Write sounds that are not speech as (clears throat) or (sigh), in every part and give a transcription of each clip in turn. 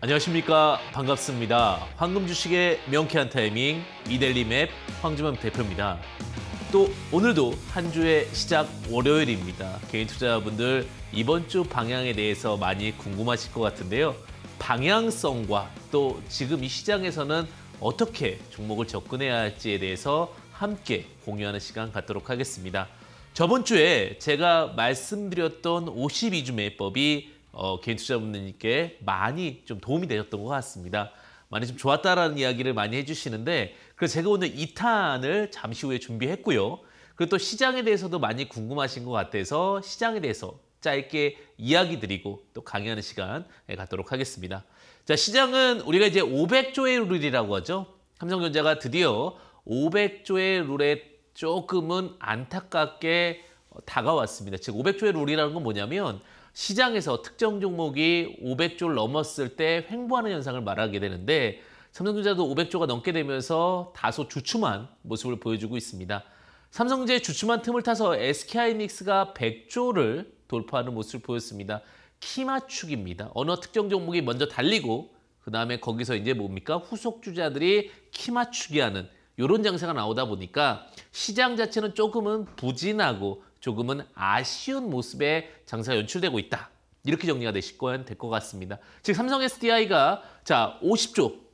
안녕하십니까 반갑습니다. 황금 주식의 명쾌한 타이밍 이델리 맵 황주만 대표입니다. 또 오늘도 한 주의 시작 월요일입니다. 개인 투자자분들 이번 주 방향에 대해서 많이 궁금하실 것 같은데요. 방향성과 또 지금 이 시장에서는 어떻게 종목을 접근해야 할지에 대해서 함께 공유하는 시간 갖도록 하겠습니다. 저번 주에 제가 말씀드렸던 52주 매법이 어, 개인 투자분들께 많이 좀 도움이 되셨던 것 같습니다. 많이 좀 좋았다라는 이야기를 많이 해주시는데 그래서 제가 오늘 2탄을 잠시 후에 준비했고요. 그리고 또 시장에 대해서도 많이 궁금하신 것 같아서 시장에 대해서 짧게 이야기 드리고 또 강의하는 시간 갖도록 하겠습니다. 자, 시장은 우리가 이제 500조의 룰이라고 하죠. 삼성전자가 드디어 500조의 룰에 조금은 안타깝게 다가왔습니다. 즉 500조의 룰이라는 건 뭐냐면 시장에서 특정 종목이 500조를 넘었을 때 횡보하는 현상을 말하게 되는데 삼성전자도 500조가 넘게 되면서 다소 주춤한 모습을 보여주고 있습니다. 삼성전자의 주춤한 틈을 타서 SK하이닉스가 100조를 돌파하는 모습을 보였습니다. 키 맞추기입니다. 어느 특정 종목이 먼저 달리고 그 다음에 거기서 이제 뭡니까? 후속 주자들이 키 맞추기 하는 이런 장세가 나오다 보니까 시장 자체는 조금은 부진하고 조금은 아쉬운 모습의 장사가 연출되고 있다. 이렇게 정리가 되실 거면 될것 같습니다. 즉 삼성 SDI가 자 50조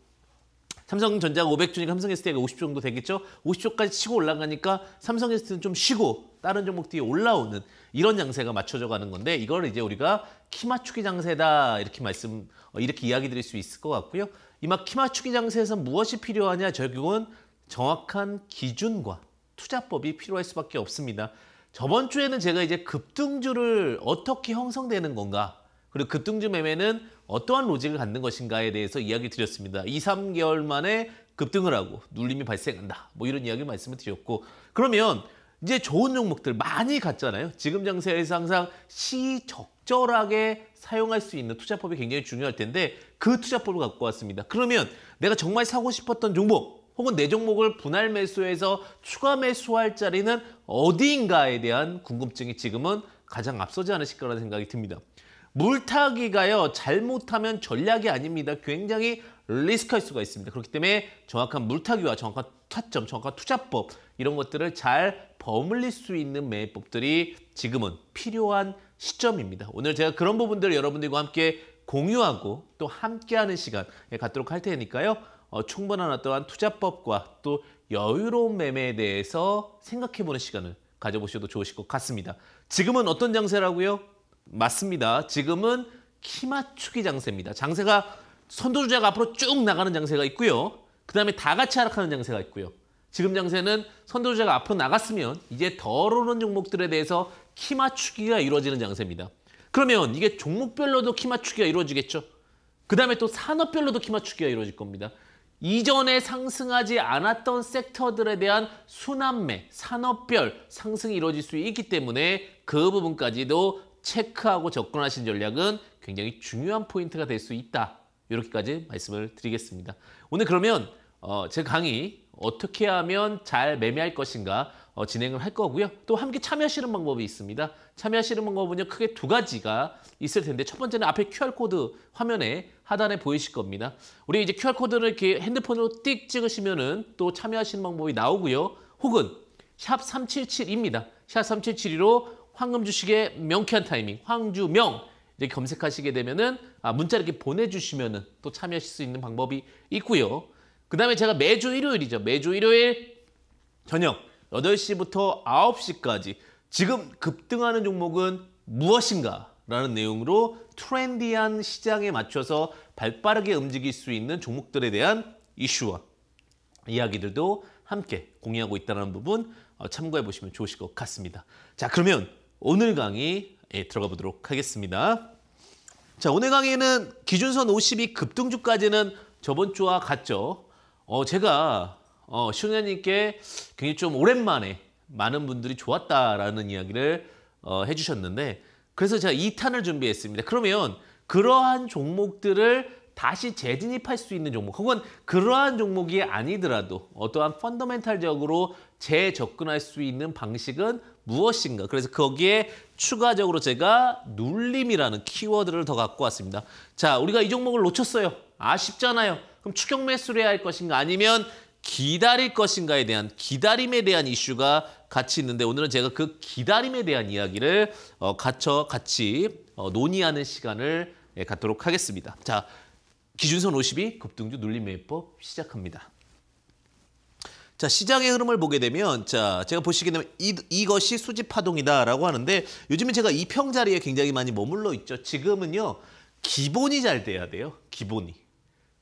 삼성전자가 500조니까 삼성 SDI가 50조 정도 되겠죠? 50조까지 치고 올라가니까 삼성 SDI는 좀 쉬고 다른 종목들이 올라오는 이런 장세가 맞춰져 가는 건데 이걸 이제 우리가 키 맞추기 장세다 이렇게 말씀 어, 이렇게 이야기 드릴 수 있을 것 같고요. 이막 키 맞추기 장세에서 무엇이 필요하냐 적용은 정확한 기준과 투자법이 필요할 수밖에 없습니다. 저번 주에는 제가 이제 급등주를 어떻게 형성되는 건가 그리고 급등주 매매는 어떠한 로직을 갖는 것인가에 대해서 이야기 드렸습니다. 2, 3개월 만에 급등을 하고 눌림이 발생한다. 뭐 이런 이야기 말씀을 드렸고 그러면 이제 좋은 종목들 많이 갔잖아요. 지금 장세에서 항상 시적절하게 사용할 수 있는 투자법이 굉장히 중요할 텐데 그 투자법을 갖고 왔습니다. 그러면 내가 정말 사고 싶었던 종목 혹은 내 종목을 분할 매수해서 추가 매수할 자리는 어디인가에 대한 궁금증이 지금은 가장 앞서지 않으실 거라는 생각이 듭니다. 물타기가요 잘못하면 전략이 아닙니다. 굉장히 리스크할 수가 있습니다. 그렇기 때문에 정확한 물타기와 정확한 타점, 정확한 투자법 이런 것들을 잘 버물릴 수 있는 매매법들이 지금은 필요한 시점입니다. 오늘 제가 그런 부분들을 여러분들과 함께 공유하고 또 함께하는 시간 갖도록 할 테니까요. 어, 충분한 어떠한 투자법과 또 여유로운 매매에 대해서 생각해보는 시간을 가져보셔도 좋으실 것 같습니다. 지금은 어떤 장세라고요? 맞습니다. 지금은 키 맞추기 장세입니다. 장세가 선도주자가 앞으로 쭉 나가는 장세가 있고요. 그 다음에 다 같이 하락하는 장세가 있고요. 지금 장세는 선도주자가 앞으로 나갔으면 이제 덜 오는 종목들에 대해서 키 맞추기가 이루어지는 장세입니다. 그러면 이게 종목별로도 키 맞추기가 이루어지겠죠. 그 다음에 또 산업별로도 키 맞추기가 이루어질 겁니다. 이전에 상승하지 않았던 섹터들에 대한 순환매, 산업별 상승이 이루어질 수 있기 때문에 그 부분까지도 체크하고 접근하신 전략은 굉장히 중요한 포인트가 될 수 있다. 이렇게까지 말씀을 드리겠습니다. 오늘 그러면 어, 제 강의 어떻게 하면 잘 매매할 것인가 어, 진행을 할 거고요. 또 함께 참여하시는 방법이 있습니다. 참여하시는 방법은요. 크게 두 가지가 있을 텐데 첫 번째는 앞에 QR코드 화면에 하단에 보이실 겁니다. 우리 이제 QR코드를 이렇게 핸드폰으로 띡 찍으시면은 또 참여하시는 방법이 나오고요. 혹은 샵 377입니다. 샵 377이로 황금 주식의 명쾌한 타이밍, 황주명 이렇게 검색하시게 되면은 아, 문자 이렇게 보내주시면은 또 참여하실 수 있는 방법이 있고요. 그 다음에 제가 매주 일요일이죠. 매주 일요일 저녁 8시부터 9시까지 지금 급등하는 종목은 무엇인가? 라는 내용으로 트렌디한 시장에 맞춰서 발빠르게 움직일 수 있는 종목들에 대한 이슈와 이야기들도 함께 공유하고 있다는 부분 어, 참고해 보시면 좋으실 것 같습니다. 자, 그러면 오늘 강의 들어가 보도록 하겠습니다. 자, 오늘 강의는 기준선 52 급등주까지는 저번 주와 같죠. 어, 제가 어, 시청자님께 굉장히 좀 오랜만에 많은 분들이 좋았다라는 이야기를 어, 해주셨는데 그래서 제가 2탄을 준비했습니다. 그러면 그러한 종목들을 다시 재진입할 수 있는 종목 혹은 그러한 종목이 아니더라도 어떠한 펀더멘탈적으로 재접근할 수 있는 방식은 무엇인가? 그래서 거기에 추가적으로 제가 눌림이라는 키워드를 더 갖고 왔습니다. 자, 우리가 이 종목을 놓쳤어요. 아쉽잖아요. 그럼 추격 매수를 해야 할 것인가? 아니면 기다릴 것인가에 대한 기다림에 대한 이슈가 같이 있는데 오늘은 제가 그 기다림에 대한 이야기를 어, 같이, 같이 어, 논의하는 시간을 예, 갖도록 하겠습니다. 자, 기준선 52 급등주 눌림 매입법 시작합니다. 자, 시장의 흐름을 보게 되면 자, 제가 보시게 되면 이, 이것이 수직 파동이다라고 하는데 요즘에 제가 이 평 자리에 굉장히 많이 머물러 있죠. 지금은요. 기본이 잘 돼야 돼요. 기본이.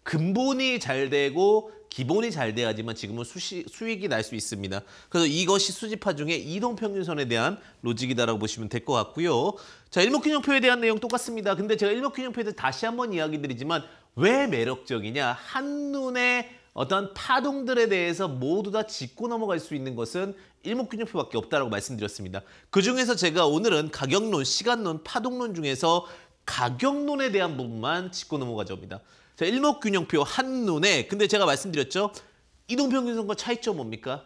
근본이 잘 되고 기본이 잘 돼야지만 지금은 수시, 수익이 날 수 있습니다. 그래서 이것이 수집화 중에 이동평균선에 대한 로직이다라고 보시면 될 것 같고요. 자, 일목균형표에 대한 내용 똑같습니다. 근데 제가 일목균형표에 대해 다시 한번 이야기 드리지만 왜 매력적이냐? 한눈에 어떤 파동들에 대해서 모두 다 짚고 넘어갈 수 있는 것은 일목균형표밖에 없다라고 말씀드렸습니다. 그중에서 제가 오늘은 가격론, 시간론, 파동론 중에서 가격론에 대한 부분만 짚고 넘어가자 봅니다. 자, 일목균형표 한눈에 근데 제가 말씀드렸죠. 이동평균선과 차이점 뭡니까?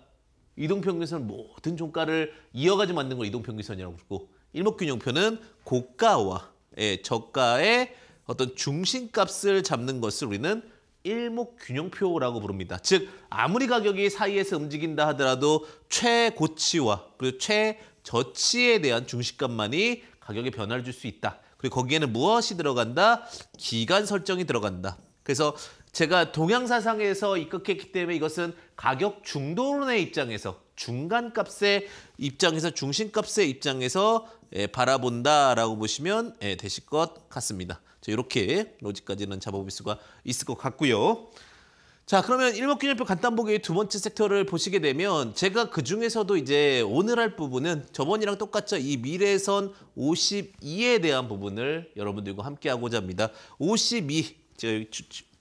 이동평균선은 모든 종가를 이어가지 만든 걸 이동평균선이라고 부르고 일목균형표는 고가와 예, 저가의 어떤 중심값을 잡는 것을 우리는 일목균형표라고 부릅니다. 즉 아무리 가격이 사이에서 움직인다 하더라도 최고치와 그리고 최저치에 대한 중심값만이 가격에 변화를 줄 수 있다. 그리고 거기에는 무엇이 들어간다? 기간 설정이 들어간다. 그래서 제가 동양 사상에서 입각했기 때문에 이것은 가격 중도론의 입장에서 중간값의 입장에서 중심값의 입장에서 예, 바라본다라고 보시면 예, 되실 것 같습니다. 자, 이렇게 로직까지는 잡아볼 수가 있을 것 같고요. 자 그러면 일목균형표 간단보기의 두 번째 섹터를 보시게 되면 제가 그 중에서도 이제 오늘 할 부분은 저번이랑 똑같죠. 이 미래선 52에 대한 부분을 여러분들과 함께 하고자 합니다. 52 제가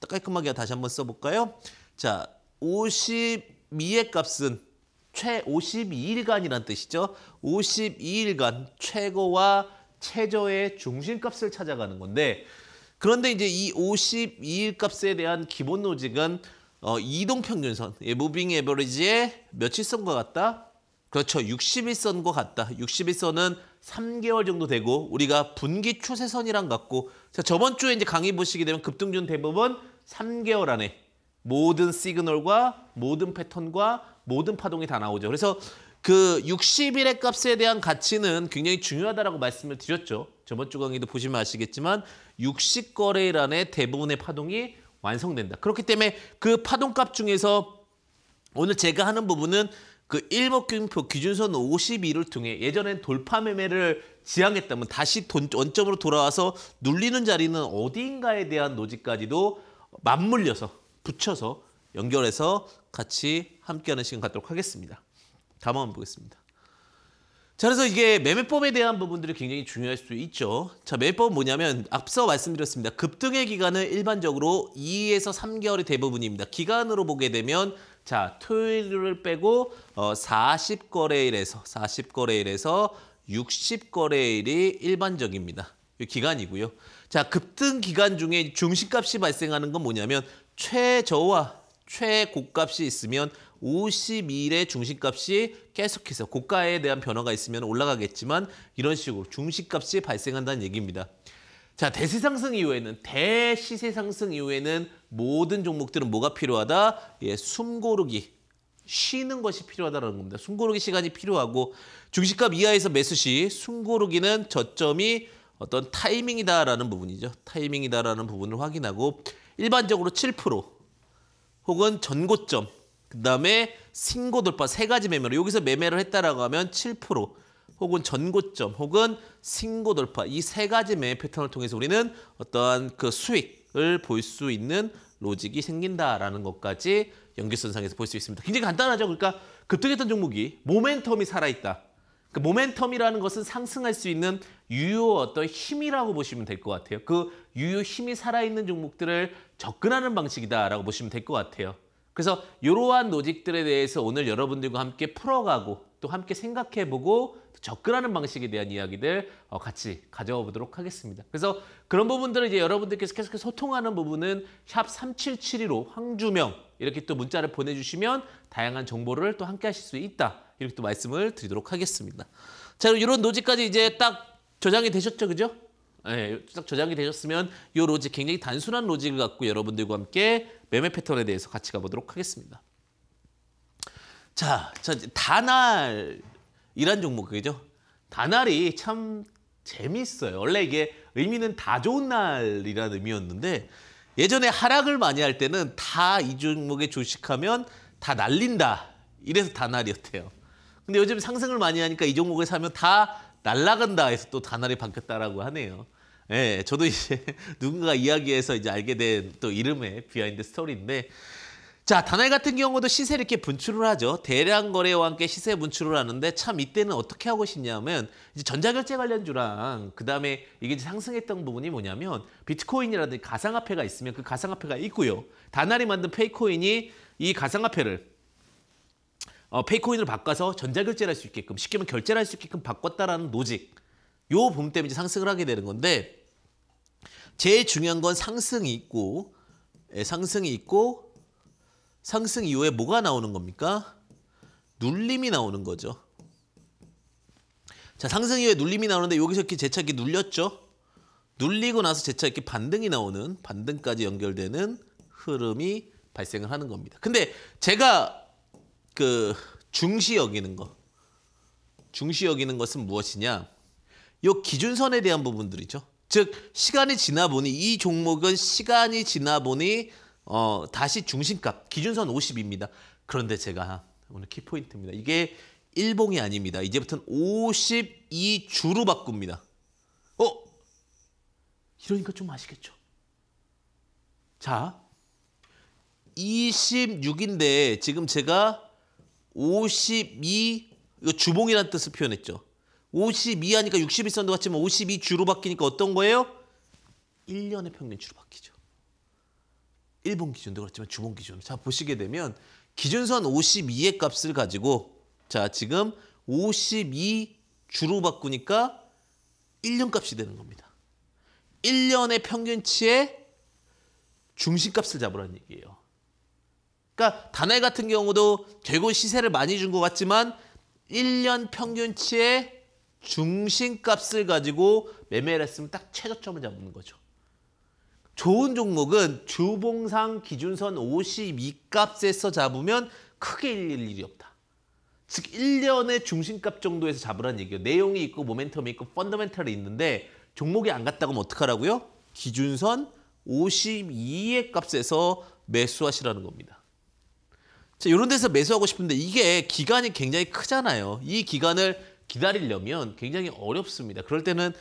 깔끔하게 다시 한번 써볼까요? 자 52의 값은 최 52일간이란 뜻이죠. 52일간 최고와 최저의 중심값을 찾아가는 건데 그런데 이제 이 52일 값에 대한 기본 로직은 어, 이동평균선, 예, 무빙 에버리지의 며칠선과 같다? 그렇죠. 60일선과 같다. 60일선은 3개월 정도 되고 우리가 분기 추세선이랑 같고 자, 저번 주에 이제 강의 보시게 되면 급등준 대부분 3개월 안에 모든 시그널과 모든 패턴과 모든 파동이 다 나오죠. 그래서 그 60일의 값에 대한 가치는 굉장히 중요하다라고 말씀을 드렸죠. 저번 주 강의도 보시면 아시겠지만 60거래일 안에 대부분의 파동이 완성된다. 그렇기 때문에 그 파동값 중에서 오늘 제가 하는 부분은 그 일목균표 기준선 52를 통해 예전엔 돌파 매매를 지향했다면 다시 돈, 원점으로 돌아와서 눌리는 자리는 어디인가에 대한 노지까지도 맞물려서 붙여서 연결해서 같이 함께하는 시간 갖도록 하겠습니다. 다음 한번 보겠습니다. 자, 그래서 이게 매매법에 대한 부분들이 굉장히 중요할 수 있죠. 자, 매매법은 뭐냐면 앞서 말씀드렸습니다. 급등의 기간은 일반적으로 2에서 3개월이 대부분입니다. 기간으로 보게 되면 자, 토요일을 빼고 어, 40거래일에서 40거래일에서 60거래일이 일반적입니다. 이 기간이고요. 자, 급등 기간 중에 중심값이 발생하는 건 뭐냐면 최저와 최고값이 있으면 52일의 중심값이 계속해서 고가에 대한 변화가 있으면 올라가겠지만 이런 식으로 중심값이 발생한다는 얘기입니다. 자, 대세 상승 이후에는 대시세 상승 이후에는 모든 종목들은 뭐가 필요하다? 예, 숨 고르기. 쉬는 것이 필요하다는 겁니다. 숨 고르기 시간이 필요하고 중심값 이하에서 매수 시 숨 고르기는 저점이 어떤 타이밍이다라는 부분이죠. 타이밍이다라는 부분을 확인하고 일반적으로 7% 혹은 전고점 그다음에 신고 돌파 세 가지 매매로 여기서 매매를 했다라고 하면 7% 혹은 전고점 혹은 신고 돌파 이 세 가지 매매 패턴을 통해서 우리는 어떠한 그 수익을 볼 수 있는 로직이 생긴다라는 것까지 연결선상에서 볼 수 있습니다. 굉장히 간단하죠. 그러니까 급등했던 종목이 모멘텀이 살아있다. 그 모멘텀이라는 것은 상승할 수 있는 유효 어떤 힘이라고 보시면 될 것 같아요. 그 유효 힘이 살아있는 종목들을 접근하는 방식이다라고 보시면 될 것 같아요. 그래서 이러한 노직들에 대해서 오늘 여러분들과 함께 풀어가고 또 함께 생각해보고 접근하는 방식에 대한 이야기들 어, 같이 가져와 보도록 하겠습니다. 그래서 그런 부분들을 이제 여러분들께서 계속 소통하는 부분은 샵 3772로 황주명 이렇게 또 문자를 보내주시면 다양한 정보를 또 함께 하실 수 있다. 이렇게 또 말씀을 드리도록 하겠습니다. 자, 이런 노지까지 이제 딱 저장이 되셨죠, 그죠? 네, 딱 저장이 되셨으면 이 로직 굉장히 단순한 로직을 갖고 여러분들과 함께 매매 패턴에 대해서 같이 가보도록 하겠습니다. 자, 자 단알 이란 종목이죠. 단알이 참 재미있어요. 원래 이게 의미는 다 좋은 날이라는 의미였는데 예전에 하락을 많이 할 때는 다 이 종목에 주식하면 다 날린다. 이래서 다날이었대요. 근데 요즘 상승을 많이 하니까 이 종목을 사면 다 날라간다 해서 또 다날이 바뀌었다라고 하네요. 예, 저도 이제 (laughs) 누군가 이야기해서 이제 알게 된 또 이름의 behind story인데 자, 다날 같은 경우도 시세를 이렇게 분출을 하죠. 대량 거래와 함께 시세 분출을 하는데 참 이때는 어떻게 하고 싶냐면 이제 전자결제 관련주랑 그다음에 이게 상승했던 부분이 뭐냐면 비트코인이라든지 가상화폐가 있으면 그 가상화폐가 있고요. 다날이 만든 페이코인이 이 가상화폐를 어, 페이코인으로 바꿔서 전자결제를 할 수 있게끔 쉽게 말하면 결제를 할 수 있게끔 바꿨다라는 노직. 요 부분 때문에 이제 상승을 하게 되는 건데 제일 중요한 건 상승이 있고 예, 상승이 있고 상승 이후에 뭐가 나오는 겁니까? 눌림이 나오는 거죠. 자, 상승 이후에 눌림이 나오는데 여기서 이렇게 재차 이 눌렸죠? 눌리고 나서 재차 이렇게 반등이 나오는 반등까지 연결되는 흐름이 발생을 하는 겁니다. 근데 제가 그 중시 여기는 거 중시 여기는 것은 무엇이냐? 요 기준선에 대한 부분들이죠. 즉 시간이 지나 보니 이 종목은 시간이 지나 보니 어, 다시 중심값 기준선 50입니다. 그런데 제가 오늘 키포인트입니다. 이게 일봉이 아닙니다. 이제부터는 52주로 바꿉니다. 어? 이러니까 좀 아시겠죠? 자, 26인데 지금 제가 52 이거 주봉이라는 뜻을 표현했죠. 52 하니까 61선도 같지만 52주로 바뀌니까 어떤 거예요? 1년의 평균치로 바뀌죠. 일본 기준도 그렇지만 주봉 기준. 자, 보시게 되면 기준선 52의 값을 가지고 자, 지금 52 주로 바꾸니까 1년 값이 되는 겁니다. 1년의 평균치의 중심값을 잡으라는 얘기예요. 그러니까 단알 같은 경우도 결국 시세를 많이 준 것 같지만 1년 평균치의 중심값을 가지고 매매를 했으면 딱 최저점을 잡는 거죠. 좋은 종목은 주봉상 기준선 52값에서 잡으면 크게 일릴 일이 없다. 즉 1년의 중심값 정도에서 잡으라는 얘기예요. 내용이 있고 모멘텀이 있고 펀더멘털이 있는데 종목이 안 갔다고 하면 어떡하라고요? 기준선 52의 값에서 매수하시라는 겁니다. 자, 이런 데서 매수하고 싶은데 이게 기간이 굉장히 크잖아요. 이 기간을 기다리려면 굉장히 어렵습니다. 그럴 때는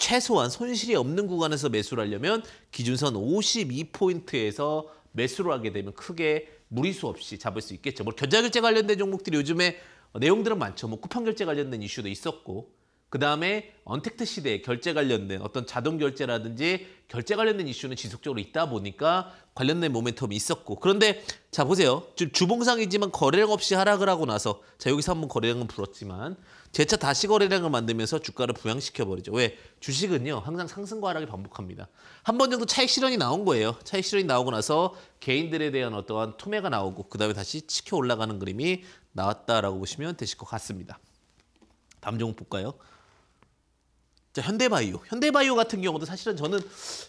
최소한 손실이 없는 구간에서 매수를 하려면 기준선 52포인트에서 매수를 하게 되면 크게 무리수 없이 잡을 수 있겠죠. 뭐 견자결제 관련된 종목들이 요즘에 내용들은 많죠. 뭐 쿠팡 결제 관련된 이슈도 있었고 그 다음에 언택트 시대에 결제 관련된 어떤 자동 결제라든지 결제 관련된 이슈는 지속적으로 있다 보니까 관련된 모멘텀이 있었고 그런데 자 보세요 지금 주봉상이지만 거래량 없이 하락을 하고 나서 자 여기서 한번 거래량은 불었지만 재차 다시 거래량을 만들면서 주가를 부양시켜 버리죠 왜 주식은요 항상 상승과 하락이 반복합니다 한 번 정도 차익 실현이 나온 거예요 차익 실현이 나오고 나서 개인들에 대한 어떠한 투매가 나오고 그 다음에 다시 치켜 올라가는 그림이 나왔다라고 보시면 되실 것 같습니다 다음 종목 볼까요? 자, 현대바이오. 현대바이오 같은 경우도 사실은 저는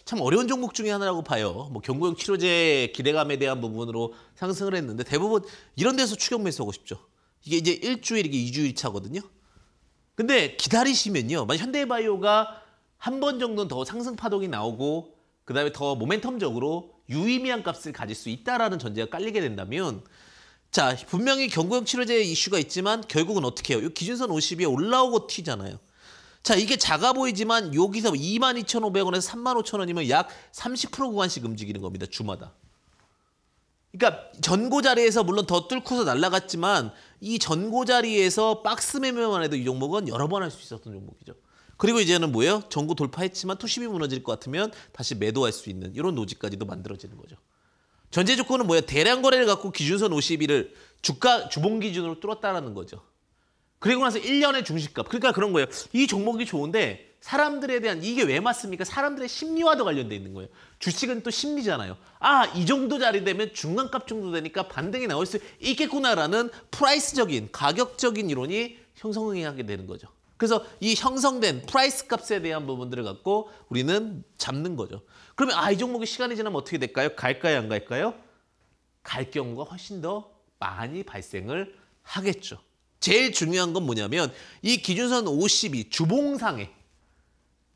참 어려운 종목 중에 하나라고 봐요. 뭐 경구용 치료제 기대감에 대한 부분으로 상승을 했는데 대부분 이런 데서 추격 매수하고 싶죠. 이게 이제 일주일, 이게 이주일 차거든요. 근데 기다리시면요. 만약 현대바이오가 한 번 정도는 더 상승 파동이 나오고 그다음에 더 모멘텀적으로 유의미한 값을 가질 수 있다라는 전제가 깔리게 된다면 자, 분명히 경구용 치료제 이슈가 있지만 결국은 어떻게 해요? 이 기준선 50이 올라오고 튀잖아요. 자, 이게 작아 보이지만 여기서 22,500원에서 35,000원이면 약 30% 구간씩 움직이는 겁니다. 주마다. 그러니까 전고 자리에서 물론 더 뚫고서 날아갔지만 이 전고 자리에서 박스 매매만 해도 이 종목은 여러 번 할 수 있었던 종목이죠. 그리고 이제는 뭐예요? 전고 돌파했지만 투심이 무너질 것 같으면 다시 매도할 수 있는 이런 노지까지도 만들어지는 거죠. 전제 조건은 뭐예요? 대량 거래를 갖고 기준선 52를 주가 주봉 기준으로 뚫었다라는 거죠. 그리고 나서 1년의 중식값. 그러니까 그런 거예요. 이 종목이 좋은데 사람들에 대한 이게 왜 맞습니까? 사람들의 심리와도 관련돼 있는 거예요. 주식은 또 심리잖아요. 아, 이 정도 자리 되면 중간값 정도 되니까 반등이 나올 수 있겠구나라는 프라이스적인 가격적인 이론이 형성하게 되는 거죠. 그래서 이 형성된 price 값에 대한 부분들을 갖고 우리는 잡는 거죠. 그러면 아, 이 종목이 시간이 지나면 어떻게 될까요? 갈까요, 안 갈까요? 갈 경우가 훨씬 더 많이 발생을 하겠죠. 제일 중요한 건 뭐냐면 이 기준선 52 주봉상에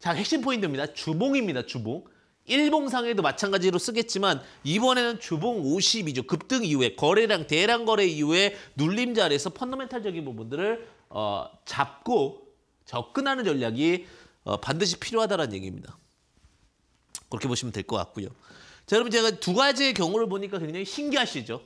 자 핵심 포인트입니다. 주봉입니다. 주봉. 일봉상에도 마찬가지로 쓰겠지만 이번에는 주봉 52죠. 급등 이후에 거래량 대량 거래 이후에 눌림 자리에서 fundamental적인 부분들을 어, 잡고 접근하는 전략이 어, 반드시 필요하다는 얘기입니다. 그렇게 보시면 될 것 같고요. 자, 여러분 제가 두 가지의 경우를 보니까 굉장히 신기하시죠?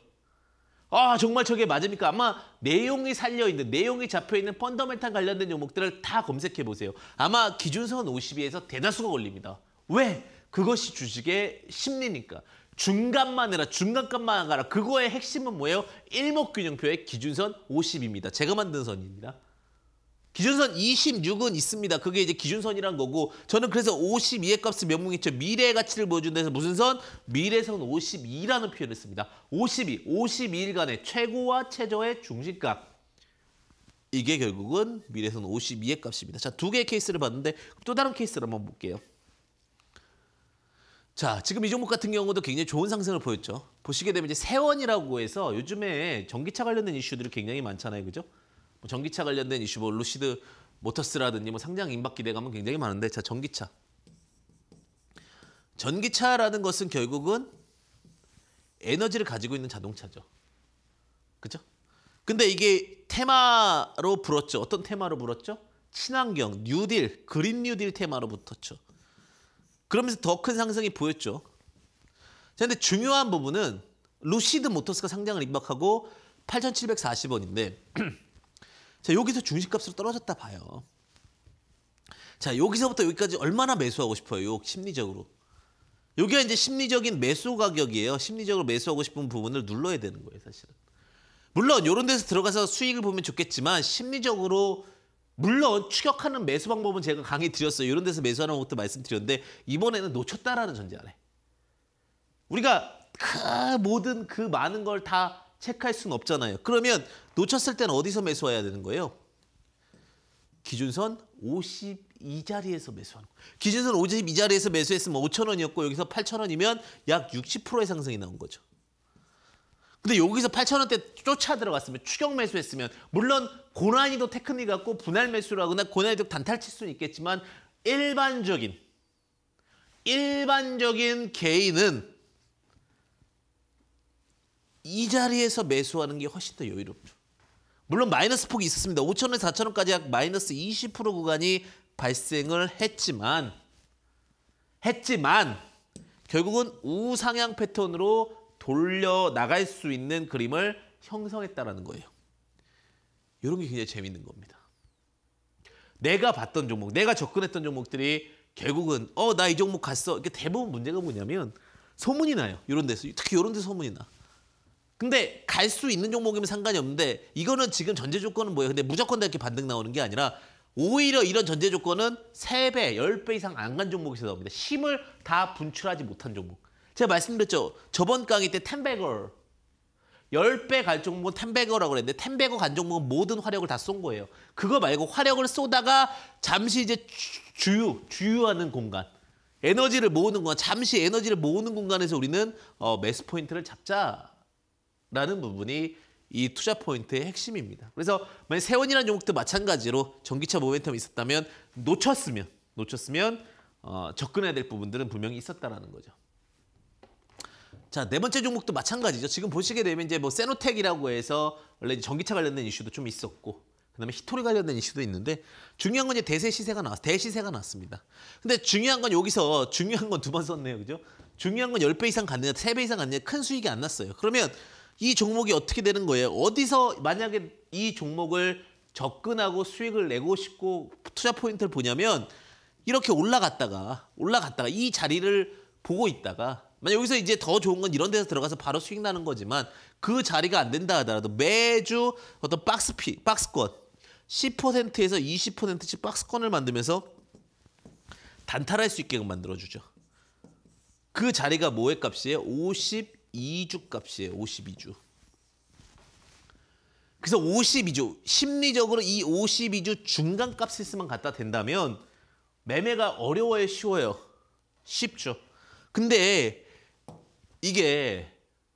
아 정말 저게 맞습니까? 아마 내용이 살려있는 내용이 잡혀있는 펀더멘탈 관련된 종목들을 다 검색해 보세요. 아마 기준선 52에서 대다수가 걸립니다. 왜? 그것이 주식의 심리니까. 중간만 해라, 중간값만 가라. 그거의 핵심은 뭐예요? 일목균형표의 기준선 50입니다. 제가 만든 선입니다. 기준선 26은 있습니다. 그게 이제 기준선이란 거고 저는 그래서 52의 값을 명명했죠. 미래의 가치를 보여준 데서 무슨 선? 미래선 52라는 표현을 씁니다. 52, 52일간의 최고와 최저의 중심값. 이게 결국은 미래선 52의 값입니다. 자, 두 개의 케이스를 봤는데 또 다른 케이스를 한번 볼게요. 자, 지금 이 종목 같은 경우도 굉장히 좋은 상승을 보였죠. 보시게 되면 이제 세원이라고 해서 요즘에 전기차 관련된 이슈들이 굉장히 많잖아요. 그죠? 뭐 전기차 관련된 이슈, 뭐 루시드 모터스라든지 뭐 상장 임박 기대감은 굉장히 많은데 자 전기차. 전기차라는 것은 결국은 에너지를 가지고 있는 자동차죠. 그죠? 근데 이게 테마로 불었죠. 어떤 테마로 불었죠? 친환경, 뉴딜, 그린 뉴딜 테마로 붙었죠. 그러면서 더 큰 상승이 보였죠. 자, 근데 중요한 부분은 루시드 모터스가 상장을 임박하고 8,740원인데 (clears throat) 자, 여기서 중식값으로 떨어졌다 봐요. 자, 여기서부터 여기까지 얼마나 매수하고 싶어요? 요 심리적으로. 여기가 이제 심리적인 매수 가격이에요. 심리적으로 매수하고 싶은 부분을 눌러야 되는 거예요, 사실은. 물론 이런 데서 들어가서 수익을 보면 좋겠지만 심리적으로 물론 추격하는 매수 방법은 제가 강의 드렸어요. 이런 데서 매수하는 것도 말씀드렸는데 이번에는 놓쳤다라는 전제 안에 우리가 그 모든 그 많은 걸 다 체크할 수는 없잖아요. 그러면 놓쳤을 때는 어디서 매수해야 되는 거예요? 기준선 52자리에서 매수하는 거. 기준선 52자리에서 매수했으면 5천 원이었고 여기서 8천 원이면 약 60%의 상승이 나온 거죠. 근데 여기서 8천 원대 쫓아 들어갔으면 추격 매수했으면 물론 고난이도 테크닉 갖고 분할 매수를 하거나 고난이도 단타를 칠 수는 있겠지만 일반적인 일반적인 개인은 이 자리에서 매수하는 게 훨씬 더 여유롭죠. 물론 마이너스 폭이 있었습니다. 5천원, 4천원까지 약 마이너스 20% 구간이 발생을 했지만 했지만 결국은 우상향 패턴으로 돌려 나갈 수 있는 그림을 형성했다라는 거예요. 이런 게 굉장히 재밌는 겁니다. 내가 봤던 종목, 내가 접근했던 종목들이 결국은 어 나 이 종목 갔어. 이게 대부분 문제가 뭐냐면 소문이 나요. 이런 데서 특히 이런 데 소문이 나. 근데 갈 수 있는 종목이면 상관이 없는데 이거는 지금 전제 조건은 뭐예요? 근데 무조건 이렇게 반등 나오는 게 아니라 오히려 이런 전제 조건은 3배, 10배 이상 안 간 종목에서 나옵니다. 힘을 다 분출하지 못한 종목. 제가 말씀드렸죠. 저번 강의 때 텐베거 10배 갈 종목은 ten bagger라고 그랬는데 ten bagger 간 종목은 모든 화력을 다 쏜 거예요. 그거 말고 화력을 쏘다가 잠시 이제 주유, 주유하는 공간. 에너지를 모으는 공간, 잠시 에너지를 모으는 공간에서 우리는 어, 매수 포인트를 잡자. 라는 부분이 이 투자 포인트의 핵심입니다. 그래서 만약 세원이라는 종목도 마찬가지로 전기차 모멘텀이 있었다면 놓쳤으면 놓쳤으면 어, 접근해야 될 부분들은 분명히 있었다라는 거죠. 자, 네 번째 종목도 마찬가지죠. 지금 보시게 되면 이제 뭐 세노텍이라고 해서 원래 전기차 관련된 이슈도 좀 있었고 그다음에 히토리 관련된 이슈도 있는데 중요한 건 이제 대세 시세가 나왔 대시세가 나왔습니다. 근데 중요한 건 여기서 (laughs) 중요한 건 두 번 썼네요. 그죠? 중요한 건 10배 이상 갔느냐, 3배 이상 갔느냐 큰 수익이 안 났어요. 그러면 이 종목이 어떻게 되는 거예요? 어디서 만약에 이 종목을 접근하고 수익을 내고 싶고 투자 포인트를 보냐면 이렇게 올라갔다가 올라갔다가 이 자리를 보고 있다가 만약 여기서 이제 더 좋은 건 이런 데서 들어가서 바로 수익 나는 거지만 그 자리가 안 된다 하더라도 매주 어떤 박스피 박스권 10%에서 20%씩 박스권을 만들면서 단타할 수 있게끔 만들어주죠. 그 자리가 뭐의 값이에요? 52주 값이에요. 52주. 그래서 52주 심리적으로 이 52주 중간 값에서만 갖다 댄다면 매매가 어려워요, 쉬워요? 쉽죠. 근데 이게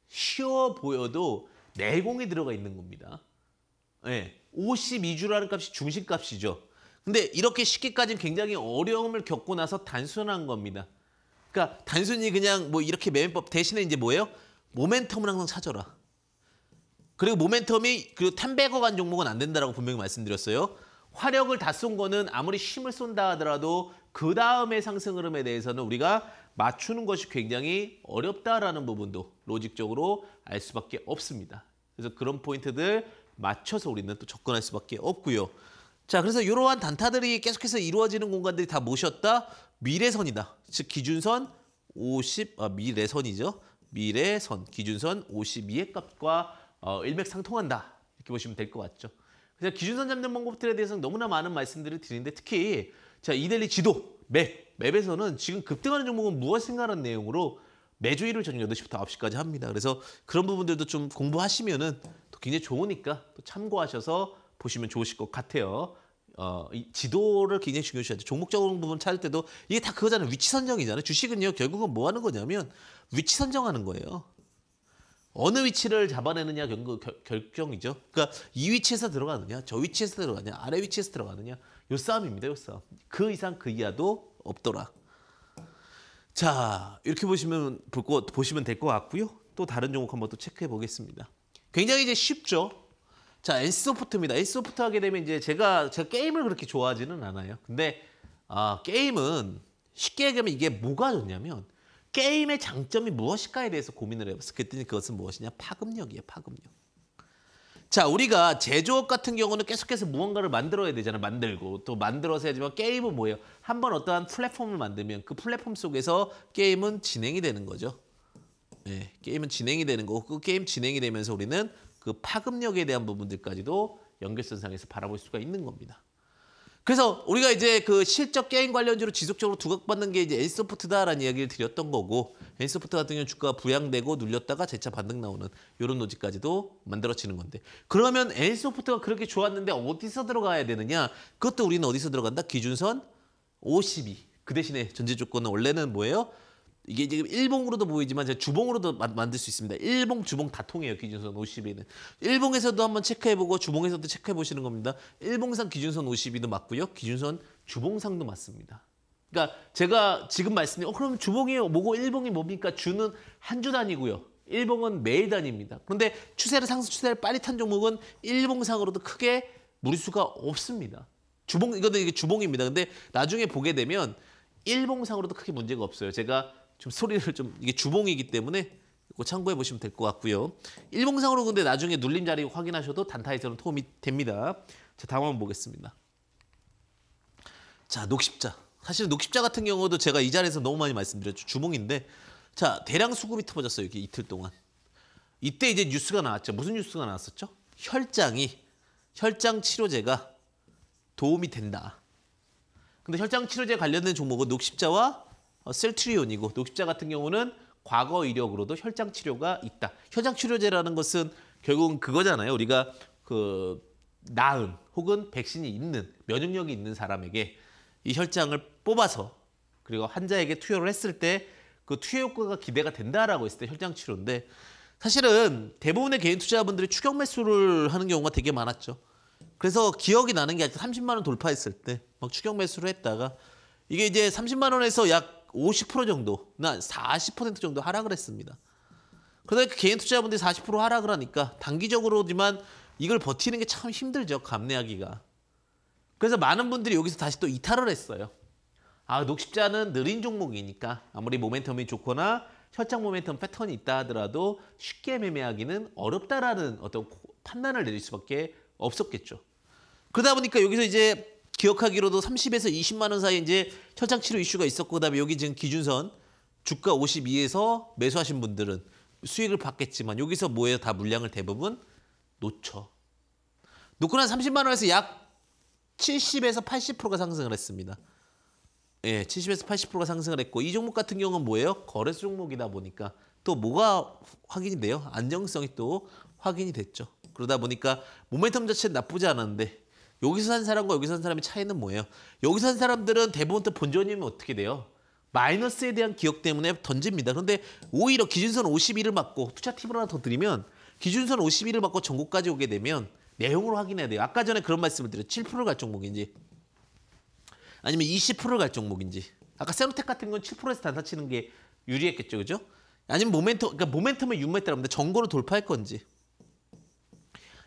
쉬워 보여도 내공이 들어가 있는 겁니다. 네, 52주라는 값이 중심값이죠. 근데 이렇게 쉽게까지는 굉장히 어려움을 겪고 나서 단순한 겁니다. 그러니까 단순히 그냥 뭐 이렇게 매매법 대신에 이제 뭐예요? 모멘텀을 항상 찾아라. 그리고 모멘텀이 그 템백어 간 종목은 안 된다라고 분명히 말씀드렸어요. 화력을 다 쏜 거는 아무리 힘을 쏜다 하더라도 그 다음의 상승 흐름에 대해서는 우리가 맞추는 것이 굉장히 어렵다라는 부분도 로직적으로 알 수밖에 없습니다. 그래서 그런 포인트들 맞춰서 우리는 또 접근할 수밖에 없고요. 자, 그래서 이러한 단타들이 계속해서 이루어지는 공간들이 다 모셨다 미래선이다. 즉 기준선 50, 아, 미래선이죠. 미래선 기준선 52의 값과 어, 일맥상통한다. 이렇게 보시면 될 것 같죠. 그래서 기준선 잡는 방법들에 대해서는 너무나 많은 말씀들을 드리는데 특히 자 이델리 지도 맵 맵에서는 지금 급등하는 종목은 무엇인가라는 내용으로 매주 일요일 저녁 8시부터 9시까지 합니다. 그래서 그런 부분들도 좀 공부하시면은 또 굉장히 좋으니까 또 참고하셔서 보시면 좋으실 것 같아요. 어, 이 지도를 굉장히 중요시하죠. 종목적인 부분 찾을 때도 이게 다 그거잖아요. 위치 선정이잖아요. 주식은요, 결국은 뭐 하는 거냐면 위치 선정하는 거예요. 어느 위치를 잡아내느냐 결, 결정이죠. 그러니까 이 위치에서 들어가느냐, 저 위치에서 들어가느냐, 아래 위치에서 들어가느냐, 요 싸움입니다. 요 싸움. 그 이상 그 이하도 없더라. 자, 이렇게 보시면 볼거 보시면 될 것 같고요. 또 다른 종목 한번 또 체크해 보겠습니다. 굉장히 이제 쉽죠. 자, N소프트입니다. N소프트 하게 되면 이제 제가 제가 게임을 그렇게 좋아하지는 않아요. 근데 아, 게임은 쉽게 얘기하면 이게 뭐가 좋냐면 게임의 장점이 무엇일까에 대해서 고민을 해봤어요. 그랬더니 그것은 무엇이냐? 파급력이에요. 파급력. 자, 우리가 제조업 같은 경우는 계속해서 무언가를 만들어야 되잖아요. 만들고 또 만들어서 해야지만 게임은 뭐예요? 한번 어떠한 플랫폼을 만들면 그 플랫폼 속에서 게임은 진행이 되는 거죠. 네, 게임은 진행이 되는 거고 그 게임 진행이 되면서 우리는 그 파급력에 대한 부분들까지도 연결선상에서 바라볼 수가 있는 겁니다. 그래서 우리가 이제 그 실적 게임 관련주로 지속적으로 두각받는 게 이제 엔소프트다라는 이야기를 드렸던 거고 엔소프트 같은 경우는 주가가 부양되고 눌렸다가 재차 반등 나오는 이런 노지까지도 만들어지는 건데 그러면 엔소프트가 그렇게 좋았는데 어디서 들어가야 되느냐 그것도 우리는 어디서 들어간다 기준선 52. 그 대신에 전제 조건은 원래는 뭐예요? 이게 지금 일봉으로도 보이지만 제가 주봉으로도 마, 만들 수 있습니다. 일봉, 주봉 다 통해요. 기준선 50에는. 일봉에서도 한번 체크해보고 주봉에서도 체크해보시는 겁니다. 일봉상 기준선 52도 맞고요. 기준선 주봉상도 맞습니다. 그러니까 제가 지금 말씀드린 어 그럼 주봉이 뭐고 일봉이 뭡니까? 주는 한 주 단위고요. 일봉은 매일 단위입니다. 그런데 추세를 상승 추세를 빨리 탄 종목은 일봉상으로도 크게 무리수가 없습니다. 주봉 이거는 이게 주봉입니다. 근데 나중에 보게 되면 일봉상으로도 크게 문제가 없어요. 제가 좀 소리를 좀 이게 주봉이기 때문에 이거 참고해 보시면 될 것 같고요. 일봉상으로 근데 나중에 눌림 자리 확인하셔도 단타에서는 도움이 됩니다. 자, 다음 한번 보겠습니다. 자, 녹십자. 사실 녹십자 같은 경우도 제가 이 자리에서 너무 많이 말씀드렸죠. 주봉인데 자, 대량 수급이 터졌어요. 이렇게 이틀 동안. 이때 이제 뉴스가 나왔죠. 무슨 뉴스가 나왔었죠? 혈장이 혈장 치료제가 도움이 된다. 근데 혈장 치료제 관련된 종목은 녹십자와 어, 셀트리온이고 녹십자 같은 경우는 과거 이력으로도 혈장 치료가 있다. 혈장 치료제라는 것은 결국은 그거잖아요. 우리가 그 나은 혹은 백신이 있는 면역력이 있는 사람에게 이 혈장을 뽑아서 그리고 환자에게 투여를 했을 때 그 투여 효과가 기대가 된다라고 했을 때 혈장 치료인데 사실은 대부분의 개인 투자자분들이 추격 매수를 하는 경우가 되게 많았죠. 그래서 기억이 나는 게 30만 원 돌파했을 때 막 추격 매수를 했다가 이게 이제 30만 원에서 약 50% 정도, 나40% 정도 하락을 했습니다. 그러니까 개인 투자자분들이 40% 하락을 하니까 단기적으로지만 이걸 버티는 게 참 힘들죠. 감내하기가. 그래서 많은 분들이 여기서 다시 또 이탈을 했어요. 아, 녹십자는 느린 종목이니까 아무리 모멘텀이 좋거나 혈장 모멘텀 패턴이 있다 하더라도 쉽게 매매하기는 어렵다라는 어떤 판단을 내릴 수밖에 없었겠죠. 그러다 보니까 여기서 이제 기억하기로도 30에서 20만 원 사이 이제 혈장 치료 이슈가 있었고 그다음에 여기 지금 기준선 주가 52에서 매수하신 분들은 수익을 받겠지만 여기서 뭐예요? 다 물량을 대부분 놓쳐. 놓고 난 30만 원에서 약 70에서 80%가 상승을 했습니다. 예, 70에서 80%가 상승을 했고 이 종목 같은 경우는 뭐예요? 거래소 종목이다 보니까 또 뭐가 확인이 돼요? 안정성이 또 확인이 됐죠. 그러다 보니까 모멘텀 자체는 나쁘지 않았는데 여기서 산 사람과 여기서 산 사람의 차이는 뭐예요? 여기서 산 사람들은 대부분 또 본전이면 어떻게 돼요? 마이너스에 대한 기억 때문에 던집니다. 그런데 오히려 기준선 51을 맞고 투자 팁을 하나 더 드리면 기준선 51을 맞고 전고까지 오게 되면 내용으로 확인해야 돼요. 아까 전에 그런 말씀을 드렸죠. 7%를 갈 종목인지 아니면 20%를 갈 종목인지. 아까 세노텍 같은 건 7%에서 단타 치는 게 유리했겠죠. 그죠? 아니면 모멘텀, 그러니까 모멘텀의 유무에 따라면 전고를 돌파할 건지.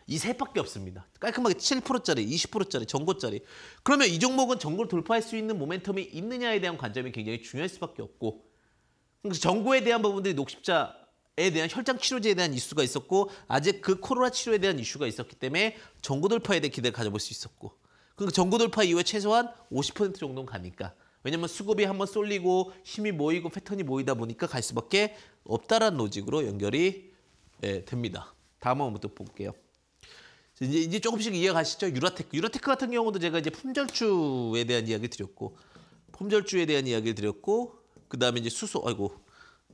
이 셋밖에 없습니다. 깔끔하게 7%짜리, 20%짜리, 전고짜리. 그러면 이 종목은 전고를 돌파할 수 있는 모멘텀이 있느냐에 대한 관점이 굉장히 중요할 수밖에 없고 전고에 대한 부분들이 녹십자 에 대한 혈장 치료제에 대한 이슈가 있었고 아직 그 코로나 치료에 대한 이슈가 있었기 때문에 전고 돌파에 대해 기대를 가져볼 수 있었고 그러니까 전고 돌파 이후에 최소한 50% 정도는 가니까 왜냐면 수급이 한번 쏠리고 힘이 모이고 패턴이 모이다 보니까 갈 수밖에 없다라는 로직으로 연결이 예, 됩니다. 다음 한번 또 볼게요. 이제 이제 조금씩 이해가시죠? 유라테크. 유라테크 같은 경우도 제가 이제 품절주에 대한 이야기 드렸고, 품절주에 대한 이야기를 드렸고, 그 다음에 이제 수소, 아이고,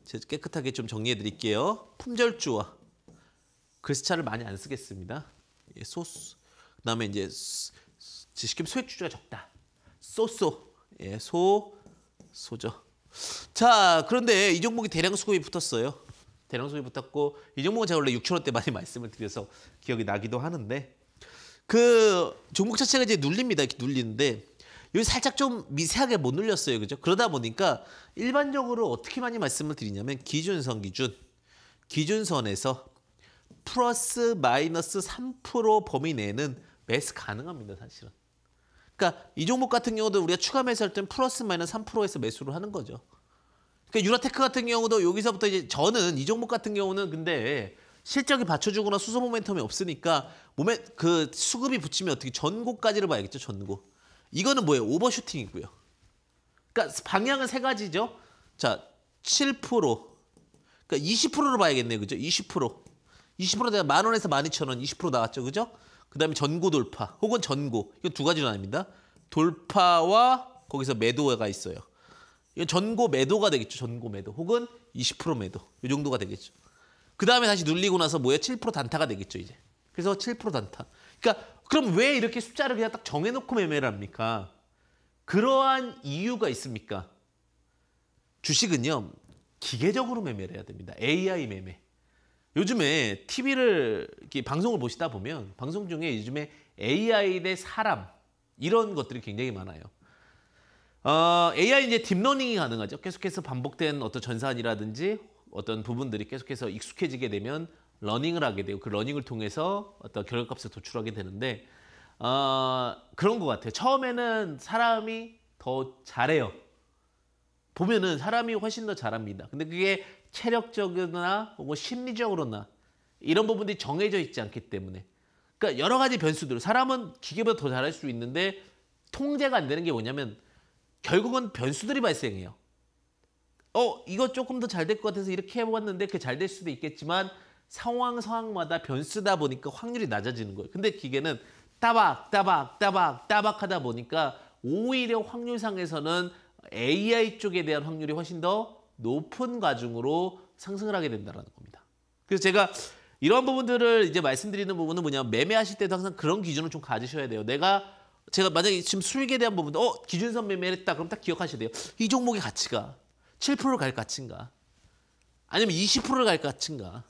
제가 깨끗하게 좀 정리해 드릴게요. 품절주와 글씨차를 많이 안 쓰겠습니다. 예, 소스. 그 다음에 이제 쉽게 소액주주가 적다. 소소. 예, 소, 소죠. 자, 그런데 이 종목이 대량 수급이 붙었어요. 대량 수급이 붙었고 이 종목은 제가 원래 6천 원대 많이 말씀을 드려서 기억이 나기도 하는데 그 종목 자체가 이제 눌립니다. 이렇게 눌리는데 여기 살짝 좀 미세하게 못 눌렸어요. 그죠? 그러다 보니까 일반적으로 어떻게 많이 말씀을 드리냐면 기준선 기준 기준선에서 플러스 마이너스 3% 범위 내는 매수 가능합니다. 사실은. 그러니까 이 종목 같은 경우도 우리가 추가 매수할 땐 플러스 마이너스 3%에서 매수를 하는 거죠. 그러니까 유라테크 같은 경우도 여기서부터 이제 저는 이 종목 같은 경우는 근데 실적이 받쳐주거나 수소 모멘텀이 없으니까 몸에 그 수급이 붙이면 어떻게 전고까지를 봐야겠죠 전고. 이거는 뭐예요? overshooting이고요. 그러니까 방향은 세 가지죠. 자, 7%. 그러니까 20%로 봐야겠네요. 그죠? 20%. 20% 내가 만 원에서 만 이천 원, 20% 나왔죠. 그죠? 그 다음에 전고 돌파 혹은 전고. 이거 두 가지로 나뉩니다. 돌파와 거기서 매도가 있어요. 이건 전고 매도가 되겠죠. 전고 매도 혹은 20% 매도. 이 정도가 되겠죠. 그 다음에 다시 눌리고 나서 뭐예요? 7% 단타가 되겠죠. 이제. 그래서 7% 단타. 그러니까 그럼 왜 이렇게 숫자를 그냥 딱 정해놓고 매매를 합니까? 그러한 이유가 있습니까? 주식은요. 기계적으로 매매를 해야 됩니다. AI 매매. 요즘에 TV를 이렇게 방송을 보시다 보면 방송 중에 요즘에 AI 대 사람 이런 것들이 굉장히 많아요. 어, AI 이제 deep learning이 가능하죠. 계속해서 반복된 어떤 전산이라든지 어떤 부분들이 계속해서 익숙해지게 되면 learning을 하게 되고 그 learning을 통해서 어떤 결과값을 도출하게 되는데 어, 그런 것 같아요. 처음에는 사람이 더 잘해요. 보면은 사람이 훨씬 더 잘합니다. 근데 그게 체력적이나 혹은 심리적으로나 이런 부분들이 정해져 있지 않기 때문에 그러니까 여러 가지 변수들 사람은 기계보다 더 잘할 수 있는데 통제가 안 되는 게 뭐냐면 결국은 변수들이 발생해요. 어, 이거 조금 더 잘 될 것 같아서 이렇게 해봤는데 그게 잘 될 수도 있겠지만 상황 상황마다 변수다 보니까 확률이 낮아지는 거예요. 근데 기계는 따박 따박 따박 따박 하다 보니까 오히려 확률상에서는 AI 쪽에 대한 확률이 훨씬 더 높은 과중으로 상승을 하게 된다는 겁니다. 그래서 제가 이런 부분들을 이제 말씀드리는 부분은 뭐냐면 매매하실 때도 항상 그런 기준을 좀 가지셔야 돼요. 내가 제가 만약에 지금 수익에 대한 부분도 어 기준선 매매를 했다 그럼 딱 기억하셔야 돼요. 이 종목의 가치가 7%갈 가치인가? 아니면 20%갈 가치인가?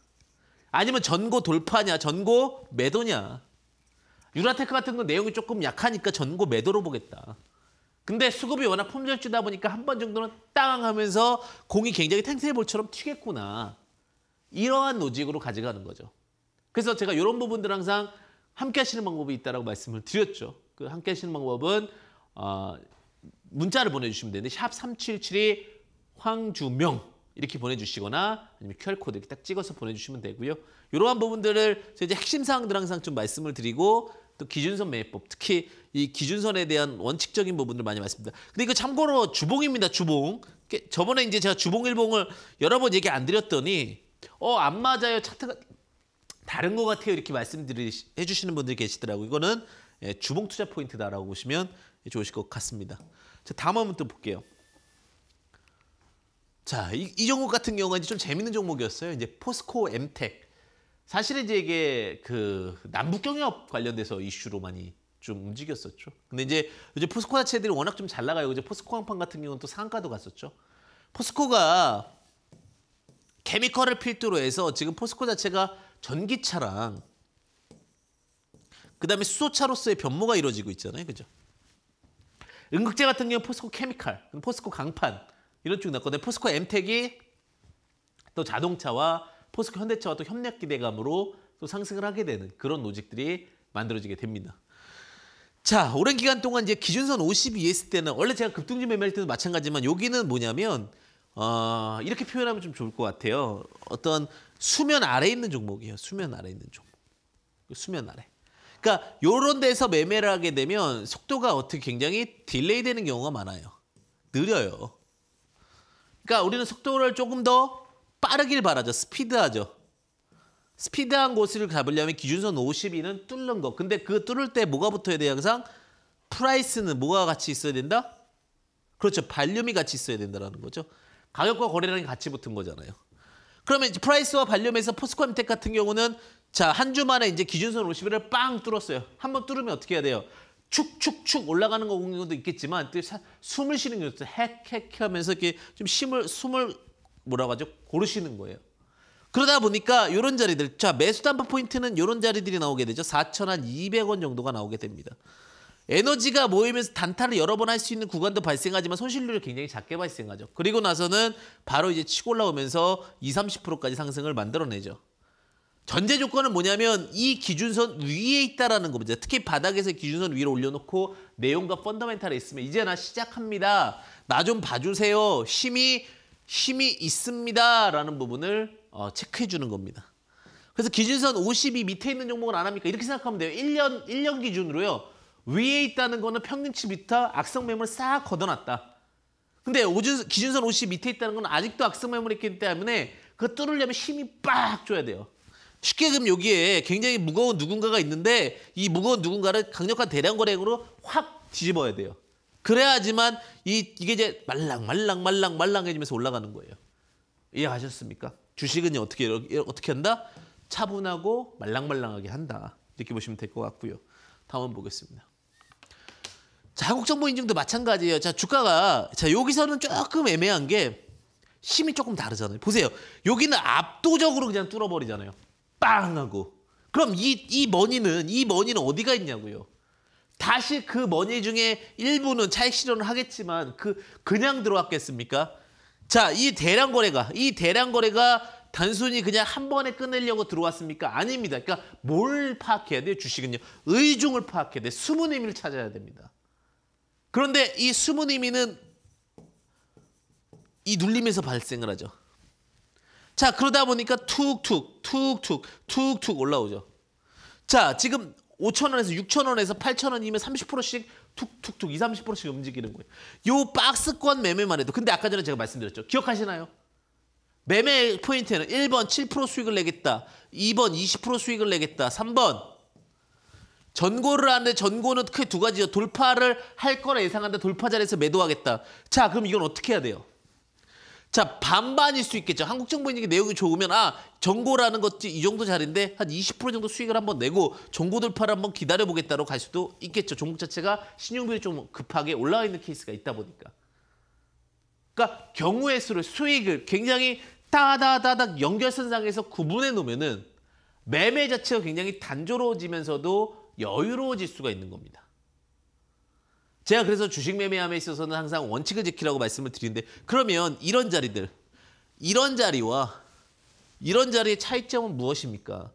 아니면 전고 돌파냐, 전고 매도냐? 유라테크 같은 건 내용이 조금 약하니까 전고 매도로 보겠다. 근데 수급이 워낙 품절주다 보니까 한 번 정도는 땅 하면서 공이 굉장히 탱탱볼처럼 튀겠구나. 이러한 로직으로 가져가는 거죠. 그래서 제가 이런 부분들 항상 함께 하시는 방법이 있다고 말씀을 드렸죠. 그 함께 하시는 방법은 어, 문자를 보내주시면 되는데 샵 3772 황주명 이렇게 보내주시거나 아니면 QR코드 이렇게 딱 찍어서 보내주시면 되고요. 이러한 부분들을 이제 핵심 사항들 항상 좀 말씀을 드리고 또 기준선 매매법 특히 이 기준선에 대한 원칙적인 부분들 많이 말씀드립니다. 근데 이거 참고로 주봉입니다. 주봉. 저번에 이제 제가 주봉 일봉을 여러 번 얘기 안 드렸더니 어 안 맞아요. 차트가 다른 것 같아요. 이렇게 말씀드리 해주시는 분들이 계시더라고요. 이거는 예, 주봉 투자 포인트다라고 보시면 좋으실 것 같습니다. 자, 다음 한번 또 볼게요. 자, 이, 이 종목 같은 경우가 이제 좀 재밌는 종목이었어요. 이제 포스코 엠텍. 사실은 이제 이게 그 남북 경협 관련돼서 이슈로 많이 좀 움직였었죠. 근데 이제 이제 포스코 자체들이 워낙 좀 잘 나가요. 이제 포스코 항판 같은 경우는 또 상한가도 갔었죠. 포스코가 케미컬을 필두로 해서 지금 포스코 자체가 전기차랑 그다음에 수소차로서의 변모가 이루어지고 있잖아요. 그죠? 응급제 같은 경우는 포스코 케미칼, 포스코 강판 이런 쪽 났거든요. 포스코 엠텍이 또 자동차와 포스코 현대차와 또 협력 기대감으로 또 상승을 하게 되는 그런 노직들이 만들어지게 됩니다. 자, 오랜 기간 동안 이제 기준선 52에 때는 원래 제가 급등주 매매할 때도 마찬가지지만 여기는 뭐냐면 어, 이렇게 표현하면 좀 좋을 것 같아요. 어떤 수면 아래 있는 종목이에요. 수면 아래 있는 종목. 수면 아래. 그러니까 요런 데서 매매를 하게 되면 속도가 어떻게 굉장히 delay 되는 경우가 많아요. 느려요. 그러니까 우리는 속도를 조금 더 빠르길 바라죠. 스피드하죠. 스피드한 곳을 가보려면 기준선 52는 뚫는 거. 근데 그 뚫을 때 뭐가 붙어야 돼요? 항상 price는 뭐가 같이 있어야 된다? 그렇죠. 발륨이 같이 있어야 된다는 거죠. 가격과 거래량이 같이 붙은 거잖아요. 그러면 프라이스와 발륨에서 포스코엠텍 같은 경우는 자, 한 주 만에 이제 기준선 50을 빵 뚫었어요. 한번 뚫으면 어떻게 해야 돼요? 축축축 올라가는 경우도 있겠지만 또 숨을 쉬는 경우도 핵핵 하면서 이렇게 좀 심을 숨을 뭐라고 하죠? 고르시는 거예요. 그러다 보니까 이런 자리들 자 매수 단파 포인트는 이런 자리들이 나오게 되죠. 4,200원 정도가 나오게 됩니다. 에너지가 모이면서 단타를 여러 번 할 수 있는 구간도 발생하지만 손실률이 굉장히 작게 발생하죠. 그리고 나서는 바로 이제 치고 올라오면서 20, 30%까지 상승을 만들어내죠. 전제 조건은 뭐냐면 이 기준선 위에 있다라는 겁니다. 특히 바닥에서 기준선 위로 올려놓고 내용과 펀더멘탈에 있으면 이제 나 시작합니다. 나 좀 봐주세요. 힘이 힘이 있습니다라는 부분을 어, 체크해 주는 겁니다. 그래서 기준선 52 밑에 있는 종목은 안 합니까? 이렇게 생각하면 돼요. 1년 1년 기준으로요. 위에 있다는 거는 평균치 비터 악성 매물 싹 걷어놨다. 근데 오준, 기준선 50 밑에 있다는 건 아직도 악성 매물이 있기 때문에 그거 뚫으려면 힘이 빡 줘야 돼요. 쉽게 그럼 여기에 굉장히 무거운 누군가가 있는데 이 무거운 누군가를 강력한 대량 거래액으로 확 뒤집어야 돼요. 그래야지만 이 이게 이제 말랑 말랑 말랑 말랑해지면서 올라가는 거예요. 이해하셨습니까? 주식은 어떻게 어떻게 한다? 차분하고 말랑말랑하게 한다. 이렇게 보시면 될 것 같고요. 다음 보겠습니다. 자, 한국정보 인증도 마찬가지예요. 자, 주가가 자 여기서는 조금 애매한 게 힘이 조금 다르잖아요. 보세요. 여기는 압도적으로 그냥 뚫어버리잖아요. 빵 하고. 그럼 이, 이 머니는, 이 머니는 어디가 있냐고요. 다시 그 머니 중에 일부는 차익 실현을 하겠지만 그, 그냥 들어왔겠습니까? 자, 이 대량 거래가, 이 대량 거래가 단순히 그냥 한 번에 끊으려고 들어왔습니까? 아닙니다. 그러니까 뭘 파악해야 돼요? 주식은요. 의중을 파악해야 돼. 숨은 의미를 찾아야 됩니다. 그런데 이 숨은 의미는 이 눌림에서 발생을 하죠. 자, 그러다 보니까 툭툭, 툭툭, 툭툭 올라오죠. 자, 지금 5천원에서 6천원에서 8천원이면 30%씩 툭툭툭 20, 30%씩 움직이는 거예요. 요 박스권 매매만 해도 근데 아까 전에 제가 말씀드렸죠. 기억하시나요? 매매 포인트는 1번 7% 수익을 내겠다. 2번 20% 수익을 내겠다. 3번 전고를 하는데 전고는 크게 두 가지죠. 돌파를 할 거라 예상하는데 돌파 자리에서 매도하겠다. 자, 그럼 이건 어떻게 해야 돼요? 자, 반반일 수 있겠죠. 한국정보인증 내용이 좋으면 아, 정고라는 것이 이 정도 자리인데 한 20% 정도 수익을 한번 내고 정고 돌파를 한번 기다려보겠다로 갈 수도 있겠죠. 종목 자체가 신용비율이 좀 급하게 올라와 있는 케이스가 있다 보니까. 그러니까 경우의 수를 수익을 굉장히 따다다닥 연결선상에서 구분해 놓으면은 매매 자체가 굉장히 단조로워지면서도 여유로워질 수가 있는 겁니다. 제가 그래서 주식 매매함에 있어서는 항상 원칙을 지키라고 말씀을 드리는데 그러면 이런 자리들, 이런 자리와 이런 자리의 차이점은 무엇입니까?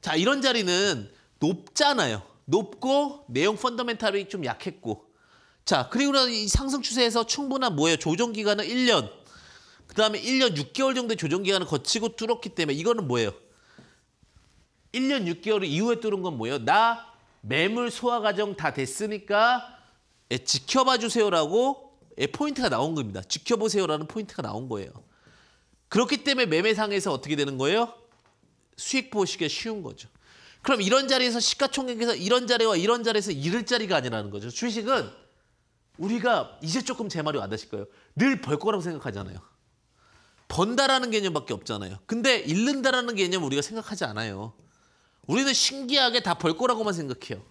자, 이런 자리는 높잖아요. 높고 내용 펀더멘탈이 좀 약했고 자, 그리고 이 상승 추세에서 충분한 뭐예요? 조정 기간은 1년. 그다음에 1년 6개월 정도의 조정 기간을 거치고 뚫었기 때문에 이거는 뭐예요? 1년 6개월 이후에 뚫은 건 뭐예요? 나 매물 소화 과정 다 됐으니까 예, 지켜봐 주세요라고 예, 포인트가 나온 겁니다. 지켜보세요라는 포인트가 나온 거예요. 그렇기 때문에 매매상에서 어떻게 되는 거예요? 수익 보시기가 쉬운 거죠. 그럼 이런 자리에서 시가총액에서 이런 자리와 이런 자리에서 잃을 자리가 아니라는 거죠. 주식은 우리가 이제 조금 제 말이 와닿으실 거예요. 늘 벌 거라고 생각하잖아요. 번다라는 개념밖에 없잖아요. 근데 잃는다라는 개념 우리가 생각하지 않아요. 우리는 신기하게 다 벌 거라고만 생각해요.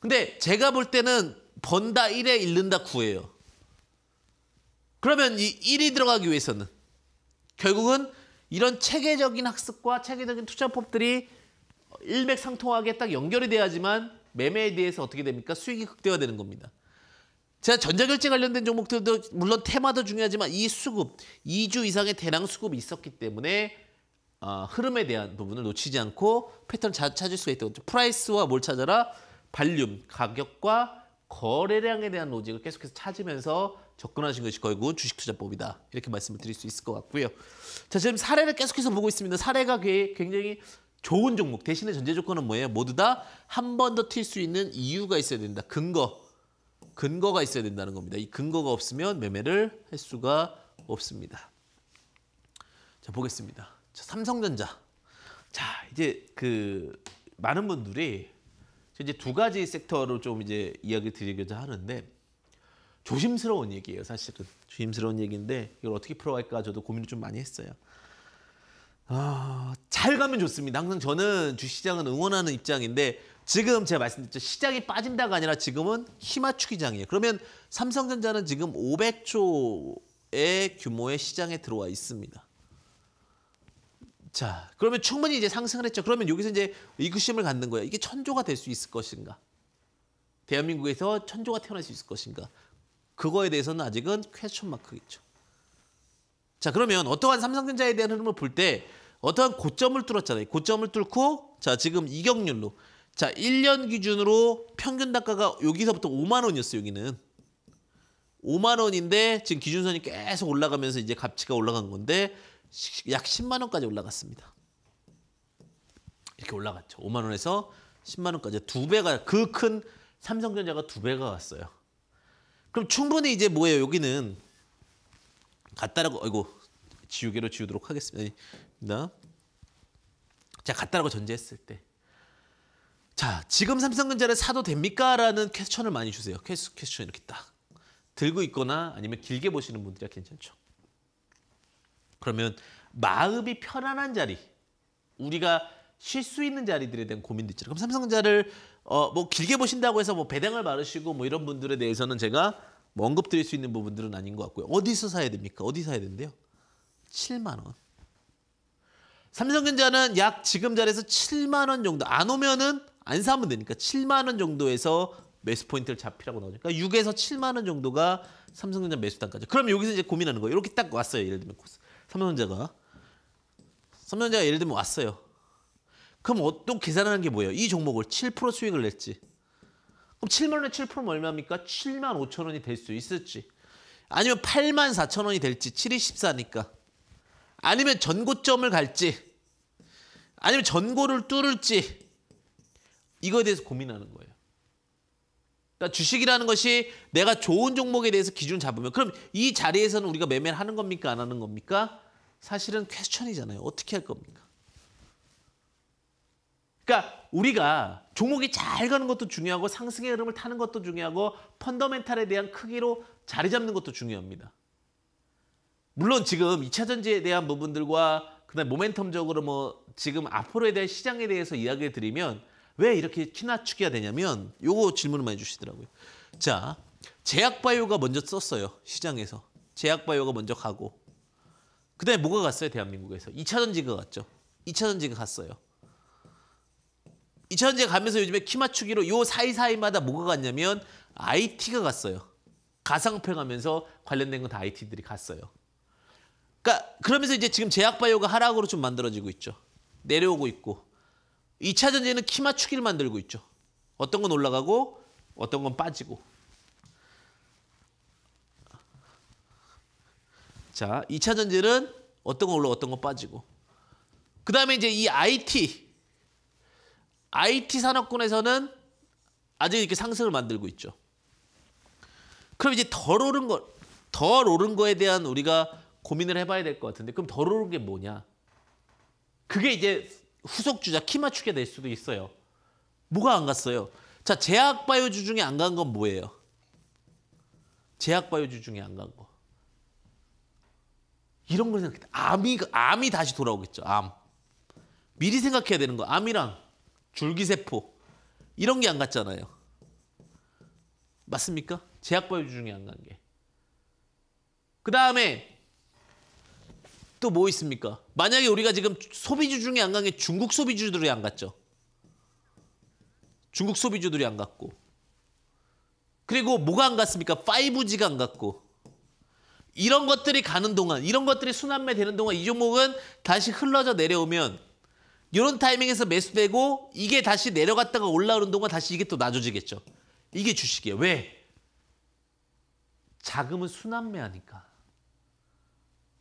근데 제가 볼 때는 번다 1에 잃는다 9예요. 그러면 이 1이 들어가기 위해서는 결국은 이런 체계적인 학습과 체계적인 투자법들이 일맥상통하게 딱 연결이 돼야지만 매매에 대해서 어떻게 됩니까? 수익이 극대화되는 겁니다. 제가 전자결제 관련된 종목들도 물론 테마도 중요하지만 이 수급, 2주 이상의 대량 수급이 있었기 때문에 어, 흐름에 대한 부분을 놓치지 않고 패턴 을 찾을 수가 있다고 프라이스와 뭘 찾아라? 발륨, 가격과 거래량에 대한 로직을 계속해서 찾으면서 접근하신 것이 결국 주식 투자법이다. 이렇게 말씀을 드릴 수 있을 것 같고요. 자, 지금 사례를 계속해서 보고 있습니다. 사례가 굉장히 좋은 종목. 대신에 전제 조건은 뭐예요? 모두 다 한 번 더 튈 수 있는 이유가 있어야 된다. 근거. 근거가 있어야 된다는 겁니다. 이 근거가 없으면 매매를 할 수가 없습니다. 자, 보겠습니다. 자, 삼성전자. 자, 이제 그 많은 분들이 이제 두 가지 섹터로 좀 이제 이야기 드리고자 하는데 조심스러운 얘기예요, 사실은. 조심스러운 얘기인데 이걸 어떻게 풀어갈까 저도 고민을 좀 많이 했어요. 아, 잘 가면 좋습니다. 항상 저는 주시장은 응원하는 입장인데 지금 제가 말씀드렸죠. 시장이 빠진다가 아니라 지금은 희맞추기장이에요. 그러면 삼성전자는 지금 500조의 규모의 시장에 들어와 있습니다. 자, 그러면 충분히 이제 상승을 했죠. 그러면 여기서 이제 의구심을 갖는 거예요. 이게 천조가 될 수 있을 것인가? 대한민국에서 천조가 태어날 수 있을 것인가? 그거에 대해서는 아직은 퀘스천 마크겠죠. 자 그러면 어떠한 삼성전자에 대한 흐름을 볼 때 어떠한 고점을 뚫었잖아요. 고점을 뚫고 자 지금 이격률로 자 1년 기준으로 평균 단가가 여기서부터 5만 원이었어요. 여기는 5만 원인데 지금 기준선이 계속 올라가면서 이제 값치가 올라간 건데 약 10만 원까지 올라갔습니다. 이렇게 올라갔죠. 5만 원에서 10만 원까지 두 배가 그 큰 삼성전자가 두 배가 왔어요. 그럼 충분히 이제 뭐예요? 여기는 같다라고 아이고 지우개로 지우도록 하겠습니다. 자, 같다라고 전제했을 때. 자, 지금 삼성전자를 사도 됩니까? 라는 퀘스천을 많이 주세요. 퀘스, 퀘스천 이렇게 딱. 들고 있거나 아니면 길게 보시는 분들이 괜찮죠. 그러면 마음이 편안한 자리, 우리가 쉴 수 있는 자리들에 대한 고민도 있죠. 그럼 삼성전자를 어, 뭐 길게 보신다고 해서 뭐 배당을 받으시고 뭐 이런 분들에 대해서는 제가 뭐 언급드릴 수 있는 부분들은 아닌 것 같고요. 어디서 사야 됩니까? 어디 사야 된대요? 7만 원. 삼성전자는 약 지금 자리에서 7만 원 정도 안 오면은 안 사면 되니까 7만 원 정도에서 매수 포인트를 잡히라고 나오죠. 그러니까 6에서 7만 원 정도가 삼성전자 매수 단가죠. 그럼 여기서 이제 고민하는 거예요. 이렇게 딱 왔어요. 예를 들면 삼성전자가 삼성전자가 예를 들면 왔어요. 그럼 어떤 계산하는 게 뭐예요? 이 종목을 7% 수익을 냈지. 그럼 7만 원에 7%면 얼마입니까? 7만 5천 원이 될 수 있을지. 아니면 8만 4천 원이 될지 7이 14니까. 아니면 전고점을 갈지. 아니면 전고를 뚫을지. 이거에 대해서 고민하는 거예요. 그러니까 주식이라는 것이 내가 좋은 종목에 대해서 기준 잡으면 그럼 이 자리에서는 우리가 매매를 하는 겁니까 안 하는 겁니까? 사실은 퀘스천이잖아요. 어떻게 할 겁니까? 그러니까 우리가 종목이 잘 가는 것도 중요하고 상승의 흐름을 타는 것도 중요하고 펀더멘탈에 대한 크기로 자리 잡는 것도 중요합니다. 물론 지금 2차 전지에 대한 부분들과 그다음 모멘텀적으로 뭐 지금 앞으로에 대한 시장에 대해서 이야기를 드리면 왜 이렇게 키낮추기가 되냐면 요거 질문을 많이 주시더라고요. 자, 제약바이오가 먼저 썼어요. 시장에서. 제약바이오가 먼저 가고 그다음에 뭐가 갔어요? 대한민국에서. 2차 전지가 갔죠. 2차 전지가 갔어요. 2000년대 가면서 요즘에 키 맞추기로 요 사이사이마다 뭐가 갔냐면 IT가 갔어요. 가상화폐 가면서 관련된 건 다 IT들이 갔어요. 그러니까 그러면서 이제 지금 제약바이오가 하락으로 좀 만들어지고 있죠. 내려오고 있고 2차 전지는 키 맞추기를 만들고 있죠. 어떤 건 올라가고 어떤 건 빠지고. 자, 2차 전지는 어떤 건 올라 어떤 건 빠지고. 그 다음에 이제 이 IT IT 산업군에서는 아직 이렇게 상승을 만들고 있죠. 그럼 이제 덜 오른 거, 덜 오른 거에 대한 우리가 고민을 해봐야 될 것 같은데 그럼 덜 오른 게 뭐냐? 그게 이제 후속 주자 키 맞추게 될 수도 있어요. 뭐가 안 갔어요? 자, 제약 바이오주 중에 안 간 건 뭐예요? 제약 바이오주 중에 안 간 거. 이런 걸 생각해. 암이 암이 다시 돌아오겠죠. 암. 미리 생각해야 되는 거. 암이랑 줄기세포 이런 게 안 갔잖아요. 맞습니까? 제약 바이오주 중에 안 간 게. 그 다음에 또 뭐 있습니까? 만약에 우리가 지금 소비주 중에 안 간 게 중국 소비주들이 안 갔죠. 중국 소비주들이 안 갔고. 그리고 뭐가 안 갔습니까? 5G가 안 갔고. 이런 것들이 가는 동안, 이런 것들이 순환매 되는 동안 이 종목은 다시 흘러져 내려오면 이런 타이밍에서 매수되고 이게 다시 내려갔다가 올라오는 동안 다시 이게 또 낮아지겠죠. 이게 주식이에요. 왜? 자금은 순환매 하니까.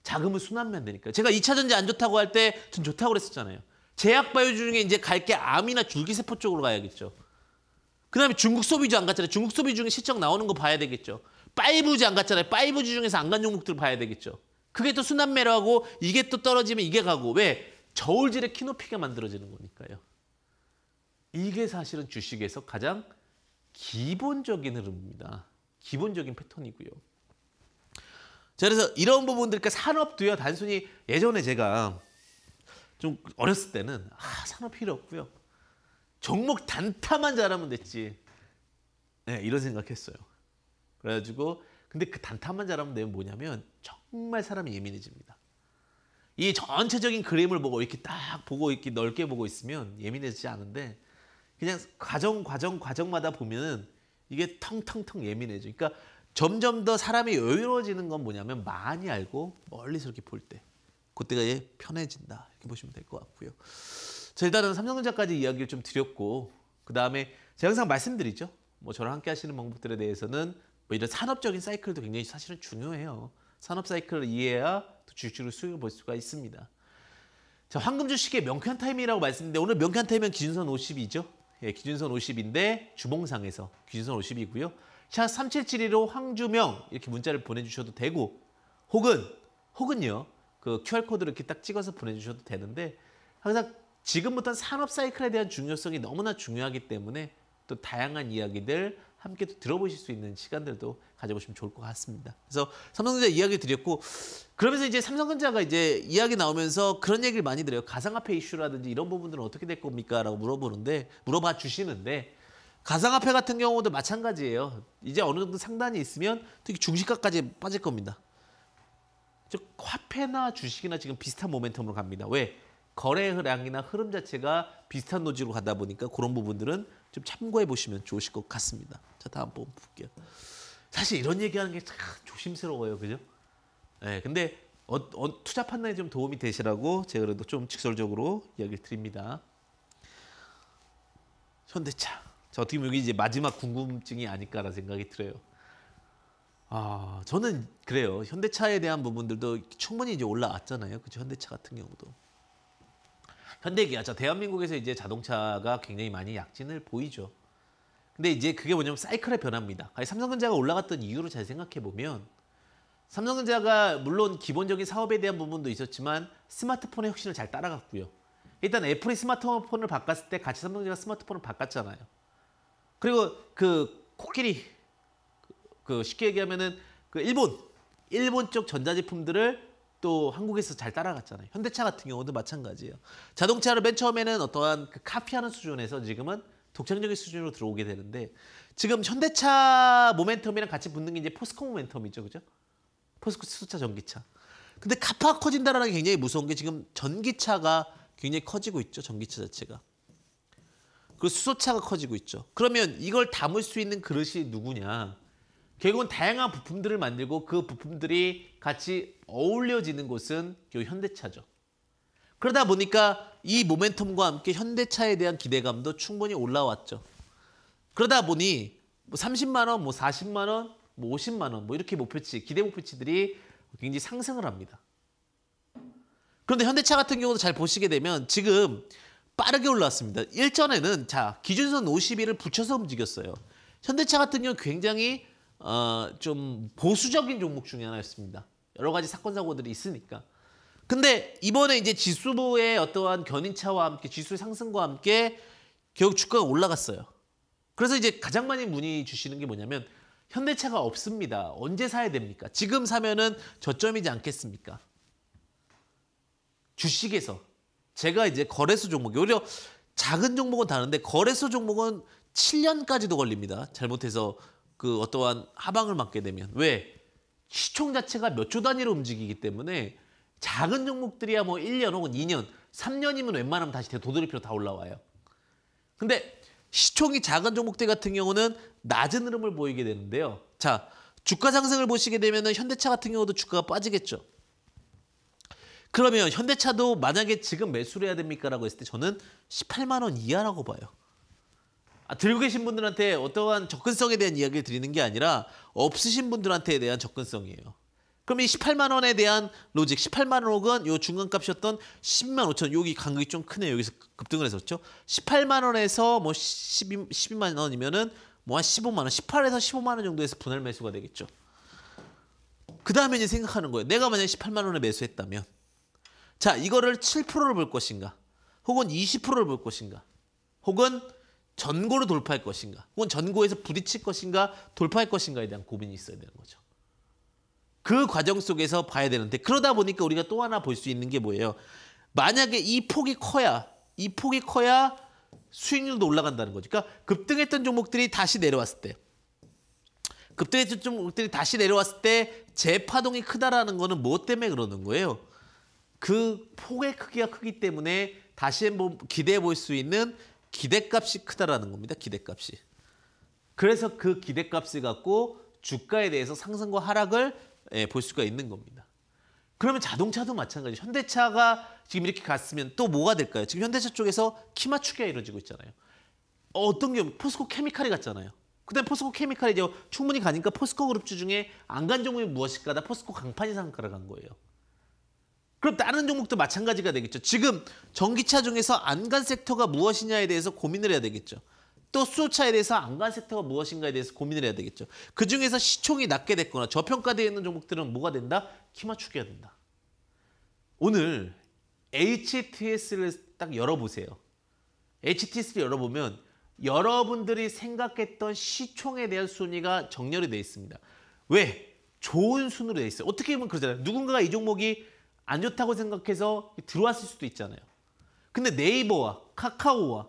자금은 순환매 안 되니까. 제가 2차 전지 안 좋다고 할 때 전 좋다고 그랬었잖아요. 제약바이오 중에 이제 갈 게 암이나 줄기세포 쪽으로 가야겠죠. 그 다음에 중국 소비주 안 갔잖아요. 중국 소비주 중에 실적 나오는 거 봐야 되겠죠. 파이브지 안 갔잖아요. 파이브지 중에서 안 간 종목들 봐야 되겠죠. 그게 또 순환매라고 이게 또 떨어지면 이게 가고 왜? 저울질의 키높이가 만들어지는 거니까요. 이게 사실은 주식에서 가장 기본적인 흐름입니다. 기본적인 패턴이고요. 자, 그래서 이런 부분들, 그러니까 산업도요, 단순히 예전에 제가 좀 어렸을 때는, 아, 산업 필요 없고요. 종목 단타만 잘하면 됐지. 네, 이런 생각했어요. 그래가지고, 근데 그 단타만 잘하면 되면 뭐냐면, 정말 사람이 예민해집니다. 이 전체적인 그림을 보고 이렇게 딱 보고 이렇게 넓게 보고 있으면 예민해지지 않은데, 그냥 과정, 과정, 과정마다 보면은 이게 텅텅텅 예민해져. 그러니까 점점 더 사람이 여유로워지는 건 뭐냐면 많이 알고 멀리서 이렇게 볼 때. 그때가 얘 편해진다. 이렇게 보시면 될 것 같고요. 자, 일단은 삼성전자까지 이야기를 좀 드렸고 그 다음에 제가 항상 말씀드리죠. 뭐 저랑 함께 하시는 방법들에 대해서는 뭐 이런 산업적인 사이클도 굉장히 사실은 중요해요. 산업 사이클을 이해해야 주식으로 수익을 볼 수가 있습니다. 자, 황금 주식의 명쾌한 타임이라고 말씀드렸는데 오늘 명쾌한 타임은 기준선 50이죠. 예, 기준선 50인데 주봉상에서 기준선 50이고요. 샵 3772로 황주명 이렇게 문자를 보내주셔도 되고 혹은 혹은요 그 QR 코드를 이렇게 딱 찍어서 보내주셔도 되는데 항상 지금부터 산업 사이클에 대한 중요성이 너무나 중요하기 때문에 또 다양한 이야기들 함께 또 들어보실 수 있는 시간들도 가져보시면 좋을 것 같습니다. 그래서 삼성전자 이야기 드렸고 그러면서 이제 삼성전자가 이제 이야기 나오면서 그런 얘기를 많이 들어요. 가상화폐 이슈라든지 이런 부분들은 어떻게 될 겁니까?라고 물어보는데 물어봐 주시는데 가상화폐 같은 경우도 마찬가지예요. 이제 어느 정도 상단이 있으면 특히 중시가까지 빠질 겁니다. 즉 화폐나 주식이나 지금 비슷한 모멘텀으로 갑니다. 왜? 거래량이나 흐름 자체가 비슷한 노지로 가다 보니까 그런 부분들은 좀 참고해 보시면 좋으실 것 같습니다. 자 다음 번 볼게요. 사실 이런 얘기하는 게 참 조심스러워요, 그죠? 네, 근데 어, 어, 투자 판단에 좀 도움이 되시라고 제가 그래도 좀 직설적으로 이야기를 드립니다. 현대차. 저 어떻게 보면 이제 마지막 궁금증이 아닐까라는 생각이 들어요. 아, 저는 그래요. 현대차에 대한 부분들도 충분히 이제 올라왔잖아요. 그죠? 현대차 같은 경우도. 현대기아차 대한민국에서 이제 자동차가 굉장히 많이 약진을 보이죠. 근데 이제 그게 뭐냐면 사이클의 변화입니다. 삼성전자가 올라갔던 이유를 잘 생각해 보면 삼성전자가 물론 기본적인 사업에 대한 부분도 있었지만 스마트폰의 혁신을 잘 따라갔고요. 일단 애플이 스마트폰을 바꿨을 때 같이 삼성전자가 스마트폰을 바꿨잖아요. 그리고 그 코끼리 그 쉽게 얘기하면은 그 일본 일본 쪽 전자제품들을 또 한국에서 잘 따라갔잖아요. 현대차 같은 경우도 마찬가지예요. 자동차를 맨 처음에는 어떠한 그 카피하는 수준에서 지금은 독창적인 수준으로 들어오게 되는데 지금 현대차 모멘텀이랑 같이 붙는 게 이제 포스코 모멘텀이죠. 그죠? 포스코 수소차 전기차. 근데 카파가 커진다는 게 굉장히 무서운 게 지금 전기차가 굉장히 커지고 있죠. 전기차 자체가. 그리고 수소차가 커지고 있죠. 그러면 이걸 담을 수 있는 그릇이 누구냐? 결국은 다양한 부품들을 만들고 그 부품들이 같이 어울려지는 곳은 요 현대차죠. 그러다 보니까 이 모멘텀과 함께 현대차에 대한 기대감도 충분히 올라왔죠. 그러다 보니 뭐 30만 원, 뭐 40만 원, 뭐 50만 원, 뭐 이렇게 목표치, 기대 목표치들이 굉장히 상승을 합니다. 그런데 현대차 같은 경우도 잘 보시게 되면 지금 빠르게 올라왔습니다. 일전에는 자 기준선 50일을 붙여서 움직였어요. 현대차 같은 경우 굉장히 어, 좀 보수적인 종목 중에 하나였습니다. 여러 가지 사건 사고들이 있으니까. 근데 이번에 이제 지수부의 어떠한 견인차와 함께 지수의 상승과 함께 결국 주가가 올라갔어요. 그래서 이제 가장 많이 문의 주시는 게 뭐냐면 현대차가 없습니다. 언제 사야 됩니까? 지금 사면은 저점이지 않겠습니까? 주식에서 제가 이제 거래소 종목이 오히려 작은 종목은 다른데 거래소 종목은 7년까지도 걸립니다. 잘못해서 그 어떠한 하방을 맞게 되면 왜 시총 자체가 몇 조 단위로 움직이기 때문에 작은 종목들이야 뭐 1년 혹은 2년, 3년이면 웬만하면 다시 되도드리피로 다 올라와요. 근데 시총이 작은 종목들 같은 경우는 낮은 흐름을 보이게 되는데요. 자, 주가 상승을 보시게 되면 현대차 같은 경우도 주가가 빠지겠죠. 그러면 현대차도 만약에 지금 매수를 해야 됩니까라고 했을 때 저는 18만 원 이하라고 봐요. 아, 들고 계신 분들한테 어떠한 접근성에 대한 이야기를 드리는 게 아니라 없으신 분들한테 대한 접근성이에요. 그럼 이 18만 원에 대한 로직, 18만 원 혹은 요 중간값이었던 10만 5천 원, 여기 간격이 좀 크네요. 여기서 급등을 했었죠. 18만 원에서 뭐 12, 12만 원이면은 뭐 한 15만 원, 18에서 15만 원 정도에서 분할 매수가 되겠죠. 그 다음에 이제 생각하는 거예요. 내가 만약에 18만 원에 매수했다면 자, 이거를 7%를 볼 것인가? 혹은 20%를 볼 것인가? 혹은 전고로 돌파할 것인가? 혹은 전고에서 부딪힐 것인가? 돌파할 것인가에 대한 고민이 있어야 되는 거죠. 그 과정 속에서 봐야 되는데 그러다 보니까 우리가 또 하나 볼 수 있는 게 뭐예요? 만약에 이 폭이 커야 이 폭이 커야 수익률도 올라간다는 거죠. 그러니까 급등했던 종목들이 다시 내려왔을 때 급등했던 종목들이 다시 내려왔을 때 재파동이 크다라는 거는 무엇 때문에 그러는 거예요? 그 폭의 크기가 크기 때문에 다시 한번 기대해 볼 수 있는 기대값이 크다라는 겁니다. 기대값이. 그래서 그 기대값을 갖고 주가에 대해서 상승과 하락을 예, 볼 수가 있는 겁니다. 그러면 자동차도 마찬가지. 현대차가 지금 이렇게 갔으면 또 뭐가 될까요? 지금 현대차 쪽에서 키 맞추기가 이루어지고 있잖아요. 어떤 경우 포스코 케미칼이 갔잖아요. 그다음 포스코 케미칼이 이제 충분히 가니까 포스코 그룹주 중에 안 간 종목이 무엇일까? 다 포스코 강판이 상가를 간 거예요. 그럼 다른 종목도 마찬가지가 되겠죠. 지금 전기차 중에서 안간 섹터가 무엇이냐에 대해서 고민을 해야 되겠죠. 또 수소차에 대해서 안간 섹터가 무엇인가에 대해서 고민을 해야 되겠죠. 그 중에서 시총이 낮게 됐거나 저평가되어 있는 종목들은 뭐가 된다? 키 맞추기가 된다. 오늘 HTS를 딱 열어보세요. HTS를 열어보면 여러분들이 생각했던 시총에 대한 순위가 정렬이 되어 있습니다. 왜? 좋은 순으로 되어 있어요. 어떻게 보면 그러잖아요. 누군가가 이 종목이 안 좋다고 생각해서 들어왔을 수도 있잖아요. 근데 네이버와 카카오와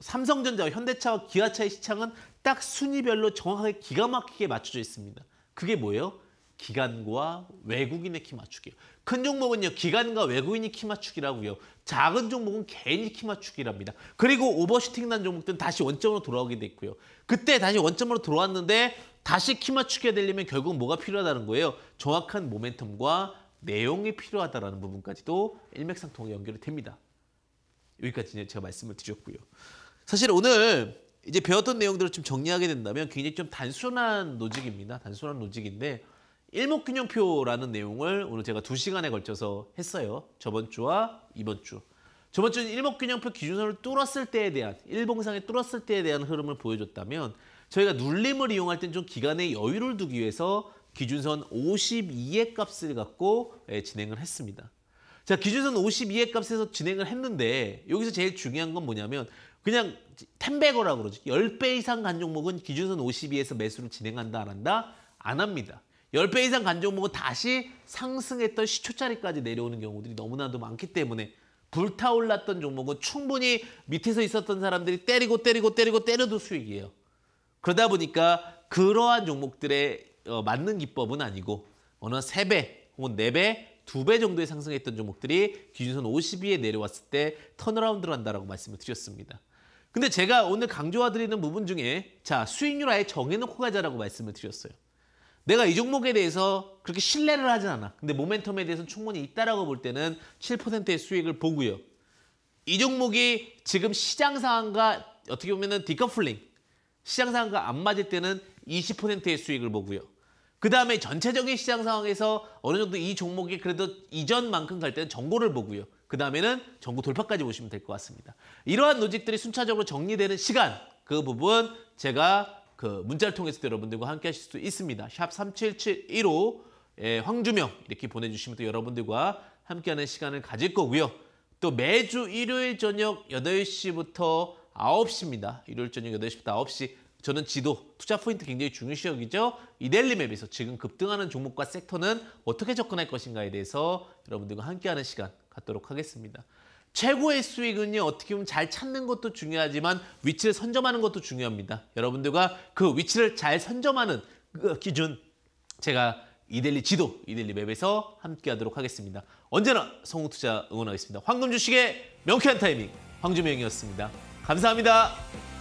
삼성전자와 현대차와 기아차의 시장은 딱 순위별로 정확하게 기가 막히게 맞춰져 있습니다. 그게 뭐예요? 기관과 외국인의 키 맞추기예요. 큰 종목은요. 기관과 외국인이 키 맞추기라고요. 작은 종목은 개인이 키 맞추기랍니다. 그리고 overshooting 난 종목들은 다시 원점으로 돌아오게 됐고요. 그때 다시 원점으로 돌아왔는데 다시 키 맞추게 되려면 결국 뭐가 필요하다는 거예요? 정확한 모멘텀과 내용이 필요하다라는 부분까지도 일맥상통하게 연결이 됩니다. 여기까지 제가 말씀을 드렸고요. 사실 오늘 이제 배웠던 내용들을 좀 정리하게 된다면 굉장히 좀 단순한 노직입니다. 단순한 노직인데 일목균형표라는 내용을 오늘 제가 두 시간에 걸쳐서 했어요. 저번 주와 이번 주. 저번 주는 일목균형표 기준선을 뚫었을 때에 대한 일봉상에 뚫었을 때에 대한 흐름을 보여줬다면 저희가 눌림을 이용할 땐 좀 기간의 여유를 두기 위해서 기준선 52의 값을 갖고 예, 진행을 했습니다. 자, 기준선 52의 값에서 진행을 했는데 여기서 제일 중요한 건 뭐냐면 그냥 텐베거라고 그러죠. 10배 이상 간 종목은 기준선 52에서 매수를 진행한다 안 한다? 안 합니다. 10배 이상 간 종목은 다시 상승했던 시초짜리까지 내려오는 경우들이 너무나도 많기 때문에 불타올랐던 종목은 충분히 밑에서 있었던 사람들이 때리고 때리고 때리고 때려도 수익이에요. 그러다 보니까 그러한 종목들의 어, 맞는 기법은 아니고 어느 3배 혹은 4배, 2배 정도의 상승했던 종목들이 기준선 52에 내려왔을 때 턴어라운드를 한다라고 말씀을 드렸습니다. 근데 제가 오늘 강조해 드리는 부분 중에 자 수익률 아예 정해놓고 가자라고 말씀을 드렸어요. 내가 이 종목에 대해서 그렇게 신뢰를 하진 않아. 근데 모멘텀에 대해서는 충분히 있다라고 볼 때는 7%의 수익을 보고요. 이 종목이 지금 시장 상황과 어떻게 보면은 디커플링 시장 상황과 안 맞을 때는 20%의 수익을 보고요. 그 다음에 전체적인 시장 상황에서 어느 정도 이 종목이 그래도 이전만큼 갈 때는 정고를 보고요. 그 다음에는 정고 돌파까지 보시면 될 것 같습니다. 이러한 로직들이 순차적으로 정리되는 시간 그 부분 제가 그 문자를 통해서 여러분들과 함께 하실 수 있습니다. 샵 37715 예, 황주명 이렇게 보내주시면 또 여러분들과 함께하는 시간을 가질 거고요. 또 매주 일요일 저녁 8시부터 9시입니다. 일요일 저녁 8시부터 9시 저는 지도, 투자 포인트 굉장히 중요시 여기죠. 이델리 맵에서 지금 급등하는 종목과 섹터는 어떻게 접근할 것인가에 대해서 여러분들과 함께하는 시간 갖도록 하겠습니다. 최고의 수익은요 어떻게 보면 잘 찾는 것도 중요하지만 위치를 선점하는 것도 중요합니다. 여러분들과 그 위치를 잘 선점하는 그 기준 제가 이델리 지도, 이델리 맵에서 함께하도록 하겠습니다. 언제나 성우투자 응원하겠습니다. 황금 주식의 명쾌한 타이밍 황주명이었습니다. 감사합니다.